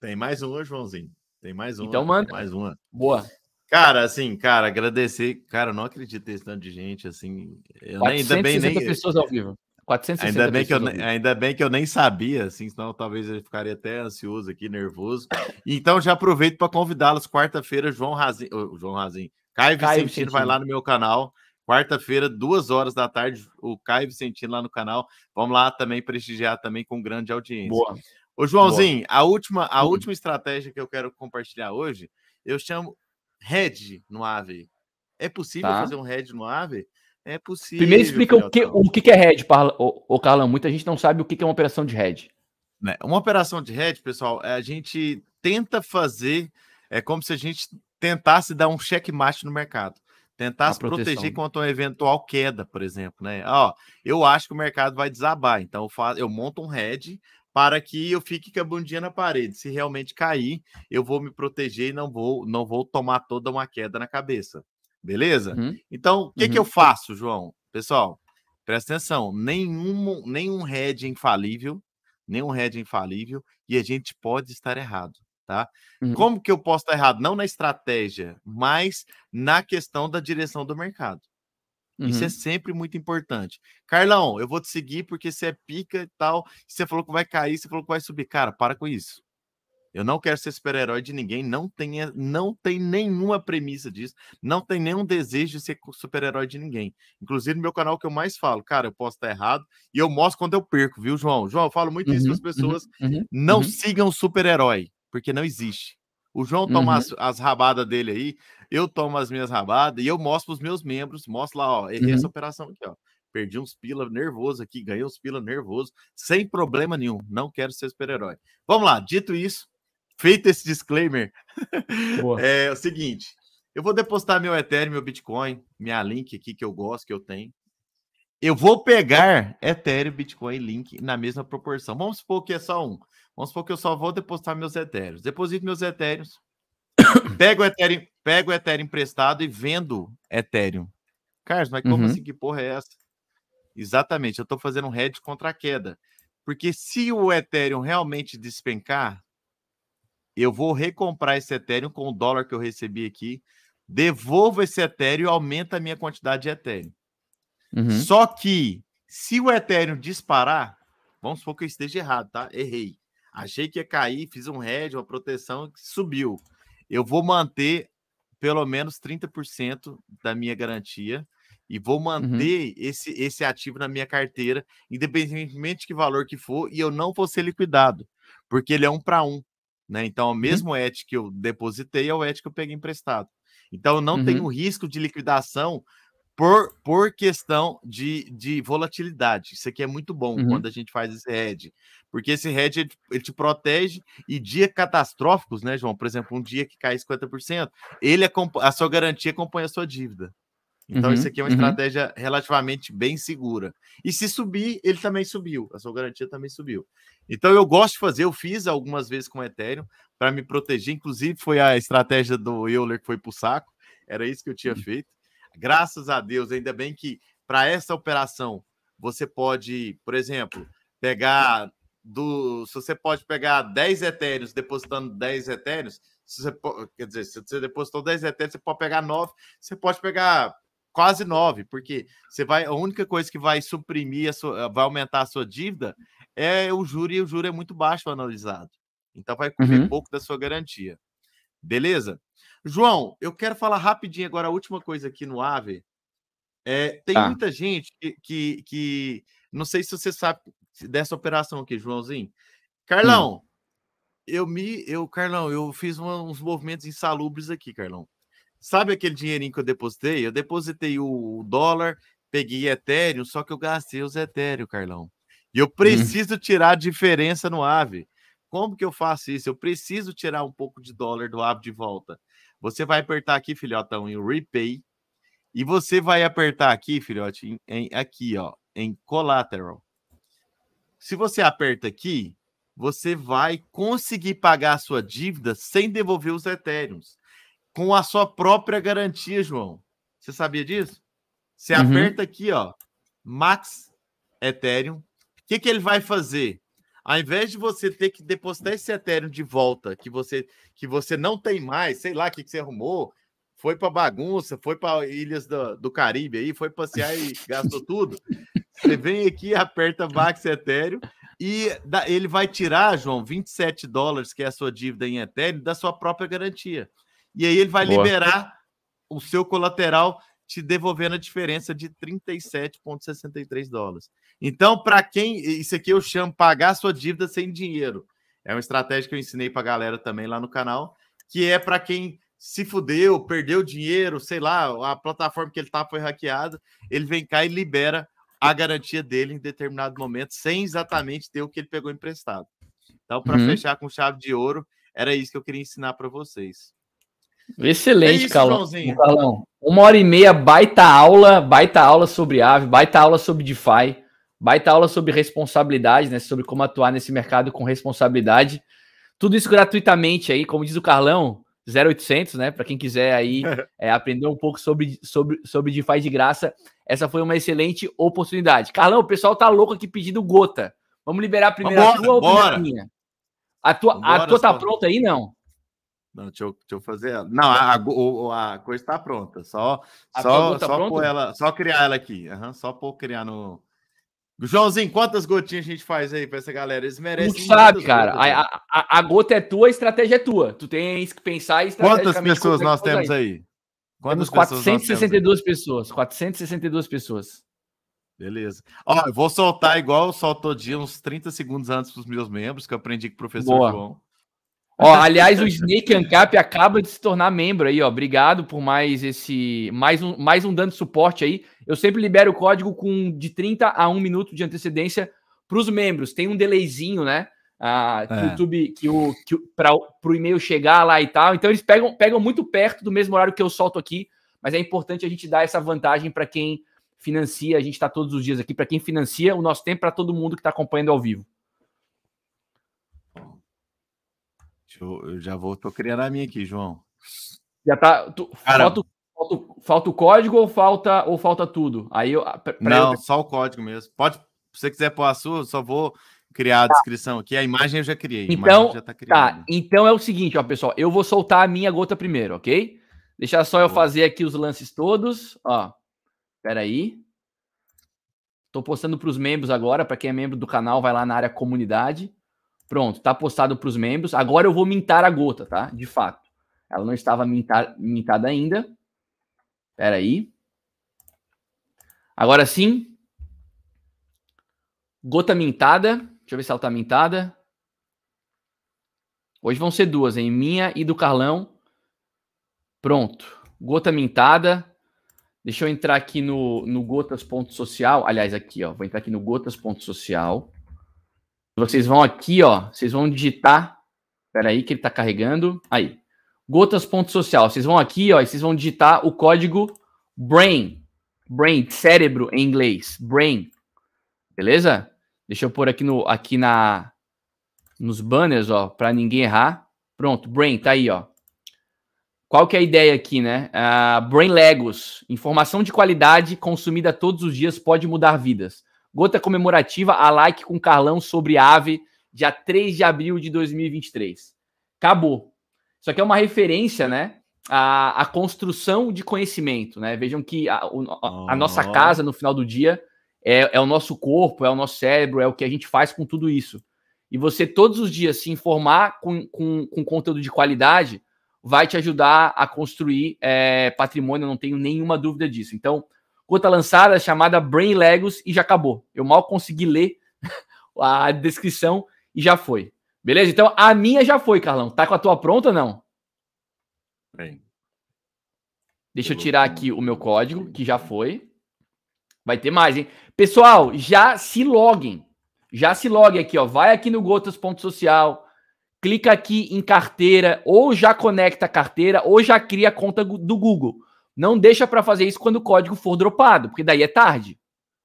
Tem mais uma, Joãozinho. Tem mais uma. Então manda. Mais uma. Boa. Cara, assim, cara, agradecer. Cara, não acredito nesse tanto de gente, assim. Eu nem, ainda bem nem. pessoas ao vivo. 460 ainda bem, que eu, ainda bem que eu nem sabia, assim, senão talvez eu ficaria até ansioso aqui, nervoso. Então já aproveito para convidá-los quarta-feira, João Razin, oh, João Razin, Caio, Caio Vicentino, Vicentino vai lá no meu canal. Quarta-feira, duas horas da tarde, o Caio Vicentino lá no canal. Vamos lá também prestigiar também com grande audiência. Boa. Ô, Joãozinho, Boa. a última, a hum. última estratégia que eu quero compartilhar hoje, eu chamo head no AVE. É possível tá. fazer um head no AVE? É possível. Primeiro explica o que, o que é head, o Carlão. Muita gente não sabe o que é uma operação de head. Né, uma operação de head, pessoal, é a gente tenta fazer, é como se a gente tentasse dar um checkmate no mercado. Tentar se proteger contra uma eventual queda, por exemplo, né? Ó, eu acho que o mercado vai desabar, então eu, faço, eu monto um head para que eu fique com a bundinha na parede. Se realmente cair, eu vou me proteger e não vou, não vou tomar toda uma queda na cabeça. Beleza? Uhum. Então, o que, uhum. que eu faço, João? Pessoal, presta atenção: nenhum, nenhum head infalível, nenhum head infalível, e a gente pode estar errado, tá? Uhum. Como que eu posso estar errado? Não na estratégia, mas na questão da direção do mercado. Isso é uhum. sempre muito importante. Carlão, eu vou te seguir porque você é pica e tal. Você falou que vai cair, você falou que vai subir. Cara, para com isso. Eu não quero ser super-herói de ninguém, não tem, não tem nenhuma premissa disso, não tem nenhum desejo de ser super-herói de ninguém. Inclusive, no meu canal que eu mais falo, cara, eu posso estar errado e eu mostro quando eu perco, viu, João? João, eu falo muito uhum, isso para as pessoas. Uhum, uhum, não uhum. sigam super-herói, porque não existe. O João toma uhum. as, as rabadas dele aí, eu tomo as minhas rabadas e eu mostro para os meus membros, mostro lá, ó, errei essa uhum. operação aqui, ó. Perdi uns pila nervoso aqui, ganhei uns pila nervoso, sem problema nenhum. Não quero ser super-herói. Vamos lá, dito isso, feito esse disclaimer, é o seguinte: eu vou depositar meu Ethereum, meu Bitcoin, minha Link aqui que eu gosto, que eu tenho. Eu vou pegar Ethereum, Bitcoin, Link na mesma proporção. Vamos supor que é só um. Vamos supor que eu só vou depositar meus Ethereum. Deposito meus Ethereum, pego o Ethereum, pego o Ethereum emprestado e vendo Ethereum. Carlos, mas como uhum. assim? Que porra é essa? Exatamente, eu estou fazendo um hedge contra a queda. Porque se o Ethereum realmente despencar, eu vou recomprar esse Ethereum com o dólar que eu recebi aqui, devolvo esse Ethereum e aumenta a minha quantidade de Ethereum. Uhum. Só que se o Ethereum disparar, vamos supor que eu esteja errado, tá? Errei. Achei que ia cair, fiz um hedge, uma proteção, subiu. Eu vou manter pelo menos 30% da minha garantia e vou uhum. manter uhum. esse, esse ativo na minha carteira, independentemente de que valor que for, e eu não vou ser liquidado, porque ele é um para um. Né? Então, o uhum. mesmo uhum. ET que eu depositei é o ET que eu peguei emprestado. Então, eu não uhum. tenho risco de liquidação por, por questão de, de volatilidade. Isso aqui é muito bom uhum. quando a gente faz esse hedge, porque esse hedge ele, ele, te protege e dias catastróficos, né, João? Por exemplo, um dia que cai 50%, ele a sua garantia acompanha a sua dívida. Então, uhum, isso aqui é uma uhum. estratégia relativamente bem segura. E se subir, ele também subiu. A sua garantia também subiu. Então, eu gosto de fazer, eu fiz algumas vezes com o Ethereum para me proteger. Inclusive, foi a estratégia do Euler que foi para o saco. Era isso que eu tinha uhum. feito. Graças a Deus, ainda bem que para essa operação você pode, por exemplo, pegar do. Se você pode pegar 10 etéreos depositando 10 etéreos, se você, quer dizer, se você depositou 10 etéreos, você pode pegar 9, você pode pegar quase nove, porque você vai, a única coisa que vai suprimir, a sua, vai aumentar a sua dívida é o juro, e o juro é muito baixo analisado. Então vai comer uhum. pouco da sua garantia. Beleza? João, eu quero falar rapidinho agora a última coisa aqui no AVE. É, tem tá. muita gente que, que, que, Não sei se você sabe dessa operação aqui, Joãozinho. Hum. Carlão, hum. eu me. Eu, Carlão, eu fiz uns movimentos insalubres aqui, Carlão. Sabe aquele dinheirinho que eu depositei? Eu depositei o dólar, peguei Ethereum, só que eu gastei os Ethereum, Carlão. E eu hum. preciso hum. tirar a diferença no AVE. Como que eu faço isso? Eu preciso tirar um pouco de dólar do AVE de volta. Você vai apertar aqui, filhotão, em Repay. E você vai apertar aqui, filhote, em, em aqui, ó, em Collateral. Se você aperta aqui, você vai conseguir pagar a sua dívida sem devolver os Ethereums com a sua própria garantia, João. Você sabia disso? Você uhum. aperta aqui, ó, Max Ethereum. O que, que ele vai fazer? Ao invés de você ter que depositar esse Ethereum de volta, que você que você não tem mais, sei lá o que, que você arrumou, foi para bagunça, foi para ilhas do, do Caribe aí, foi passear e gastou tudo. Você vem aqui, aperta Max Ethereum e ele vai tirar, João, 27 dólares, que é a sua dívida em Ethereum, da sua própria garantia. E aí ele vai Boa. liberar o seu colateral te devolvendo a diferença de 37,63 dólares. Então, para quem isso aqui eu chamo pagar sua dívida sem dinheiro. É uma estratégia que eu ensinei para a galera também lá no canal, que é para quem se fudeu, perdeu dinheiro, sei lá, a plataforma que ele tá foi hackeada, ele vem cá e libera a garantia dele em determinado momento, sem exatamente ter o que ele pegou emprestado. Então, para uhum. fechar com chave de ouro, era isso que eu queria ensinar para vocês. Excelente, é isso, Carlão. Carlão. Uma hora e meia, baita aula, baita aula sobre ave, baita aula sobre DeFi, baita aula sobre responsabilidade, né? Sobre como atuar nesse mercado com responsabilidade. Tudo isso gratuitamente aí, como diz o Carlão, 0800, né? Para quem quiser aí é, aprender um pouco sobre, sobre, sobre DeFi de graça, essa foi uma excelente oportunidade. Carlão, o pessoal tá louco aqui pedindo gota. Vamos liberar primeiro bora, a tua ou a minha? A tua, a tua tá pronta aí, não? Não, deixa eu, deixa eu fazer ela. Não, a, a, a coisa está pronta. Só, só, tá só, ela, só criar ela aqui. Uhum, só por criar no. Joãozinho, quantas gotinhas a gente faz aí para essa galera? Eles merecem. Tu sabe, cara. a, a, a, gota é tua, a estratégia é tua. Tu tens que pensar e Quantas pessoas nós temos aí? aí? Quantas temos 462 pessoas, pessoas. 462 pessoas. Beleza. Ó, eu vou soltar igual eu solto dia, uns 30 segundos antes para os meus membros, que eu aprendi com o professor Boa. João. Ó, aliás, o Snake Ancap acaba de se tornar membro aí, ó. Obrigado por mais esse. Mais um, mais um dando suporte aí. Eu sempre libero o código com de 30 a 1 minuto de antecedência para os membros. Tem um delayzinho, né? ah, que o é. YouTube, que o, que para o e-mail chegar lá e tal. Então eles pegam, pegam muito perto do mesmo horário que eu solto aqui, mas é importante a gente dar essa vantagem para quem financia. A gente está todos os dias aqui para quem financia o nosso tempo para todo mundo que está acompanhando ao vivo. Eu, eu, já vou, tô criando a minha aqui, João. Já tá. Tu, falta, falta, falta, o código ou falta ou falta tudo? Aí eu, não, eu... só o código mesmo. Pode, se você quiser pôr a sua, só vou criar a tá. descrição aqui. A imagem eu já criei. Então, já tá, tá, então é o seguinte, ó, pessoal. Eu vou soltar a minha gota primeiro, ok? Deixa só eu fazer aqui os lances todos. Ó, espera aí. Tô postando para os membros agora. Para quem é membro do canal, vai lá na área comunidade. Pronto, tá postado para os membros. Agora eu vou mintar a gota, tá? De fato. Ela não estava mintar, mintada ainda. Espera aí. Agora sim. Gota mintada. Deixa eu ver se ela tá mintada. Hoje vão ser duas, hein? Minha e do Carlão. Pronto. Gota mintada. Deixa eu entrar aqui no, no gotas.social. Aliás, aqui, ó. Vou entrar aqui no gotas.social. Vocês vão aqui, ó. Vocês vão digitar. Espera aí que ele tá carregando. Aí. Gotas.social. Vocês vão aqui, ó. E vocês vão digitar o código BRAIN. BRAIN, cérebro em inglês. BRAIN. Beleza? Deixa eu pôr aqui, no, aqui na, nos banners, ó, para ninguém errar. Pronto, Brain, tá aí, ó. Qual que é a ideia aqui, né? Uh, Brain Legos, informação de qualidade consumida todos os dias pode mudar vidas. Gota comemorativa a like com Carlão sobre ave, dia 3 de abril de 2023. Acabou. Isso aqui é uma referência, né? A, a construção de conhecimento, né? Vejam que a, a, a nossa casa, no final do dia, é, é o nosso corpo, é o nosso cérebro, é o que a gente faz com tudo isso. E você todos os dias se informar com, com, com conteúdo de qualidade vai te ajudar a construir é, patrimônio, não tenho nenhuma dúvida disso. Então, conta lançada chamada Brain Legos e já acabou. Eu mal consegui ler a descrição e já foi. Beleza? Então, a minha já foi, Carlão. Tá com a tua pronta ou não? Bem. Deixa eu tirar aqui o meu código, que já foi. Vai ter mais, hein? Pessoal, já se loguem. Já se loguem aqui, ó. Vai aqui no gotas.social, clica aqui em carteira, ou já conecta a carteira, ou já cria a conta do Google. Não deixa para fazer isso quando o código for dropado, porque daí é tarde.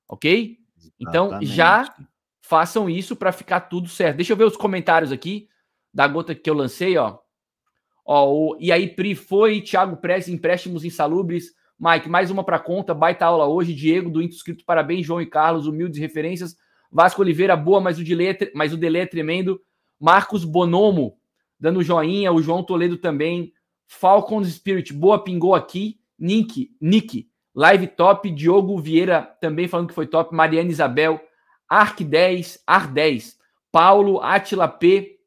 Ok? Então, Exatamente. já façam isso para ficar tudo certo. Deixa eu ver os comentários aqui da gota que eu lancei, ó. Ó, o, e aí, Pri foi, Thiago Prestes, empréstimos insalubres. Mike, mais uma para conta, baita aula hoje. Diego, do Inscrito, parabéns. João e Carlos, humildes referências. Vasco Oliveira, boa, mas o, delay é, mas o delay é tremendo. Marcos Bonomo, dando joinha. O João Toledo também. Falcons Spirit, boa, pingou aqui. Nick, Nick, live top. Diogo Vieira também falando que foi top. Mariana Isabel, Arc 10, Ar 10. Paulo, Atila P,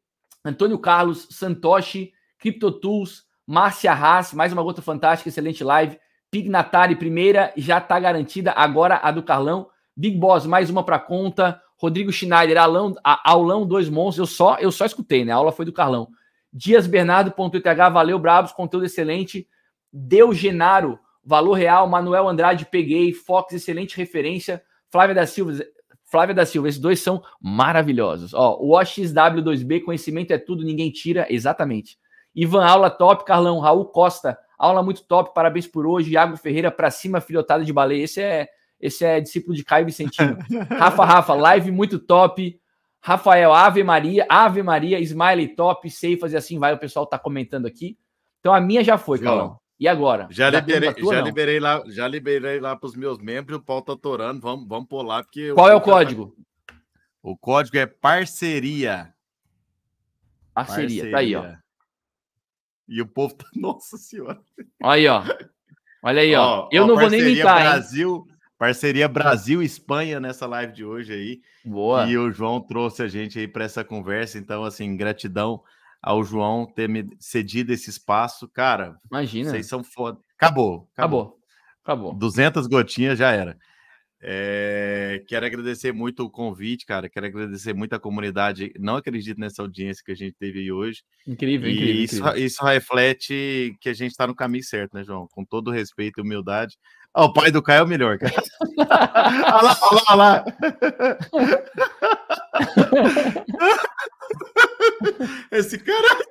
Antônio Carlos, Santoshi, CryptoTools, Márcia Haas, mais uma gota fantástica, excelente live. Pignatari, primeira, já está garantida. Agora a do Carlão. Big Boss, mais uma para conta. Rodrigo Schneider, aulão, aulão, dois monstros. Eu só, eu só escutei, né? A aula foi do Carlão. Dias Bernardo.eth, valeu, Brabos, conteúdo excelente. Deu Genaro, valor real. Manuel Andrade, peguei. Fox, excelente referência. Flávia da Silva, Flávia da Silva, esses dois são maravilhosos. Ó, o OXW2B, conhecimento é tudo, ninguém tira. Exatamente. Ivan, aula top, Carlão. Raul Costa, Aula muito top, parabéns por hoje. Iago Ferreira para cima, filhotada de baleia. Esse é, esse é discípulo de Caio Vicentino. Rafa, Rafa, live muito top. Rafael, Ave Maria, Ave Maria, Smiley top, Ceifas e assim vai. O pessoal tá comentando aqui. Então a minha já foi, Carlão. E agora? Já, já liberei, já liberei lá, já liberei lá para os meus membros. O pau tá torando. Vamos, vamos lá porque qual é o código? O código é parceria. Parceria, parceria. tá aí, ó. E o povo tá. Nossa Senhora. Aí, ó. Olha aí, ó. ó Eu ó, não vou nem imitar, Brasil, hein? Parceria Brasil-Espanha nessa live de hoje aí. Boa. E o João trouxe a gente aí para essa conversa. Então, assim, gratidão ao João ter me cedido esse espaço. Cara, imagina. Vocês são foda. Acabou. Acabou. Acabou. 200 gotinhas já era. É, quero agradecer muito o convite, cara. Quero agradecer muito a comunidade. Não acredito nessa audiência que a gente teve aí hoje. Incrível, e incrível. Isso, incrível. isso reflete que a gente está no caminho certo, né, João? Com todo respeito e humildade. Oh, o pai do Caio é o melhor, cara. olha lá, olha lá, olha lá. Esse cara.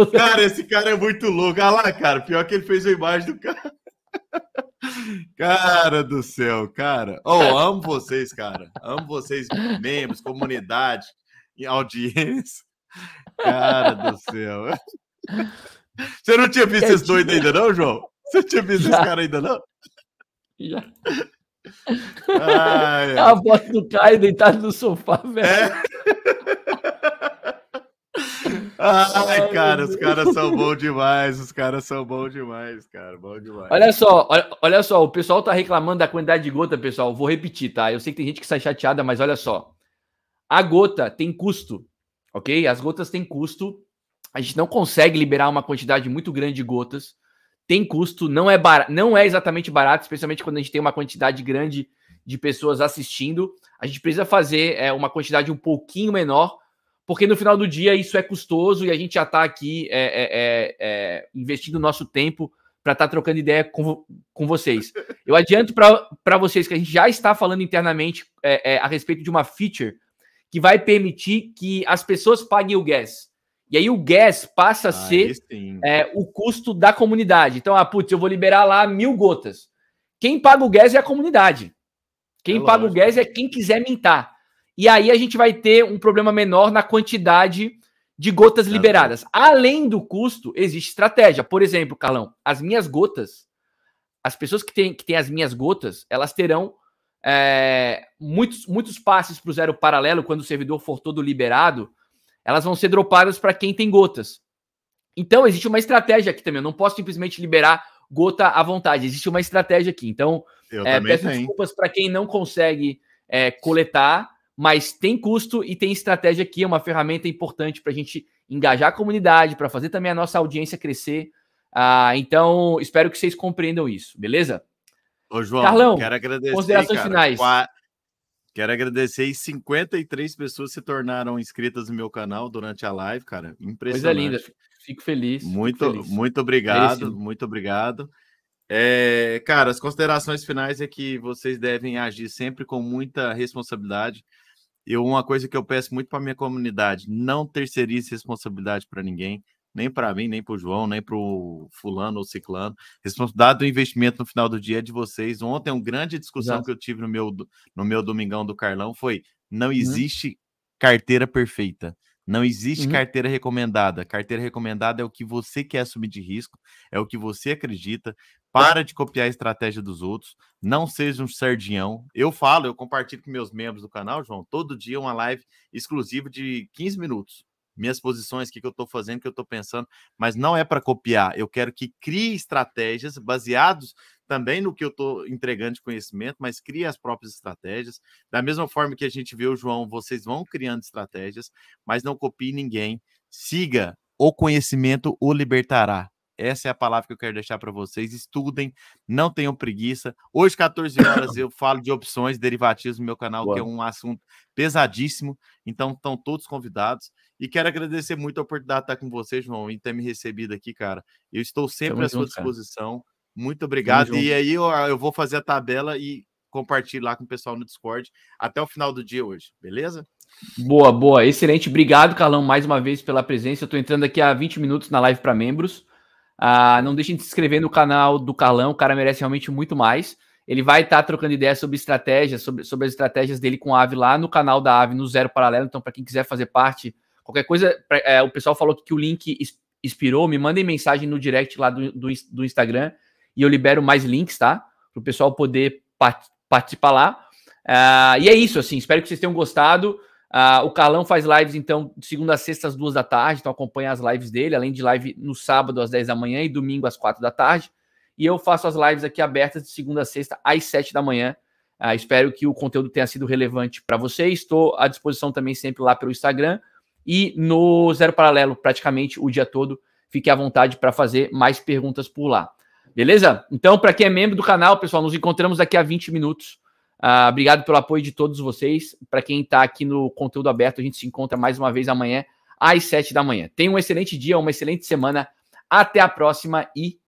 cara, esse cara é muito louco. Olha lá, cara. Pior que ele fez a imagem do cara. Cara do céu, cara. Oh, amo vocês, cara. Amo vocês, membros, comunidade, audiência. Cara do céu. Você não tinha visto esse doido ainda, não, João? Você tinha visto Já. esse cara ainda, não? Já. Ai, a voz do Caio deitado no sofá, velho. É. Ai, cara, os caras são bons demais, os caras são bons demais, cara, bom demais. Olha só, olha, olha, só, o pessoal tá reclamando da quantidade de gota, pessoal. Vou repetir, tá? Eu sei que tem gente que sai chateada, mas olha só. A gota tem custo, ok? As gotas têm custo. A gente não consegue liberar uma quantidade muito grande de gotas. Tem custo, não é bar... não é exatamente barato, especialmente quando a gente tem uma quantidade grande de pessoas assistindo. A gente precisa fazer é, uma quantidade um pouquinho menor porque no final do dia isso é custoso e a gente já está aqui é, é, é, é, investindo nosso tempo para estar tá trocando ideia com, com vocês. Eu adianto para vocês que a gente já está falando internamente é, a respeito de uma feature que vai permitir que as pessoas paguem o gas. E aí o gas passa a ser o custo da comunidade. Então, ah, putz, eu vou liberar lá mil gotas. Quem paga o gas é a comunidade. Quem paga lógico. o gas é quem quiser mintar. E aí a gente vai ter um problema menor na quantidade de gotas liberadas. Além do custo, existe estratégia. Por exemplo, Carlão, as minhas gotas, as pessoas que têm, que têm as minhas gotas, elas terão é, muitos, muitos passes para o zero paralelo quando o servidor for todo liberado, elas vão ser dropadas para quem tem gotas. Então, existe uma estratégia aqui também. Eu não posso simplesmente liberar gota à vontade. Existe uma estratégia aqui. Então, é, peço tenho. desculpas para quem não consegue é, coletar mas tem custo e tem estratégia aqui, é uma ferramenta importante para a gente engajar a comunidade, para fazer também a nossa audiência crescer. Ah, então, espero que vocês compreendam isso, beleza? Ô, João, Carlão, quero agradecer. Considerações cara, finais. Quero agradecer 53 pessoas se tornaram inscritas no meu canal durante a live, cara. Impressionante. Coisa linda, fico feliz. Muito, fico feliz. muito obrigado, Merecido. muito obrigado. É, cara, as considerações finais é que vocês devem agir sempre com muita responsabilidade eu uma coisa que eu peço muito para minha comunidade, não terceirize responsabilidade para ninguém, nem para mim, nem para o João, nem para o fulano ou ciclano. Responsabilidade do investimento no final do dia é de vocês. Ontem, uma grande discussão Exato. que eu tive no meu, no meu domingão do Carlão foi: não uhum. existe uhum. carteira perfeita. Não existe uhum. carteira recomendada. Carteira recomendada é o que você quer assumir de risco, é o que você acredita. Para de copiar a estratégia dos outros. Não seja um sardinhão. Eu falo, eu compartilho com meus membros do canal, João, todo dia uma live exclusiva de 15 minutos. Minhas posições, o que, que eu estou fazendo, o que eu estou pensando, mas não é para copiar. Eu quero que crie estratégias baseados também no que eu estou entregando de conhecimento, mas crie as próprias estratégias. Da mesma forma que a gente vê o João, vocês vão criando estratégias, mas não copie ninguém. Siga, o conhecimento o libertará. Essa é a palavra que eu quero deixar para vocês. Estudem, não tenham preguiça. Hoje, 14 horas, eu falo de opções derivativas no meu canal, Boa. que é um assunto pesadíssimo. Então, estão todos convidados. E quero agradecer muito a oportunidade de estar com vocês, João, e ter me recebido aqui, cara. Eu estou sempre Tamo à sua junto, disposição. Cara. Muito obrigado. E aí eu, eu vou fazer a tabela e compartilhar com o pessoal no Discord até o final do dia hoje, beleza? Boa, boa, excelente. Obrigado, Carlão, mais uma vez pela presença. Eu estou entrando aqui há 20 minutos na live para membros. Ah, não deixem de se inscrever no canal do Carlão, o cara merece realmente muito mais. Ele vai estar tá trocando ideias sobre estratégias, sobre, sobre as estratégias dele com a Ave lá no canal da Ave, no Zero Paralelo. Então, para quem quiser fazer parte, qualquer coisa, é, o pessoal falou que o link expirou. Me mandem mensagem no direct lá do, do, do Instagram e eu libero mais links, tá? Para o pessoal poder part participar lá. Uh, e é isso, assim. Espero que vocês tenham gostado. Uh, o Carlão faz lives, então, de segunda a sexta às duas da tarde, então acompanha as lives dele, além de live no sábado às 10 da manhã e domingo às quatro da tarde. E eu faço as lives aqui abertas de segunda a sexta às sete da manhã. Uh, espero que o conteúdo tenha sido relevante para vocês. Estou à disposição também sempre lá pelo Instagram e no Zero Paralelo, praticamente o dia todo. Fique à vontade para fazer mais perguntas por lá. Beleza? Então, para quem é membro do canal, pessoal, nos encontramos daqui a 20 minutos. Uh, obrigado pelo apoio de todos vocês. Para quem está aqui no conteúdo aberto, a gente se encontra mais uma vez amanhã às 7 da manhã. Tenha um excelente dia, uma excelente semana. Até a próxima e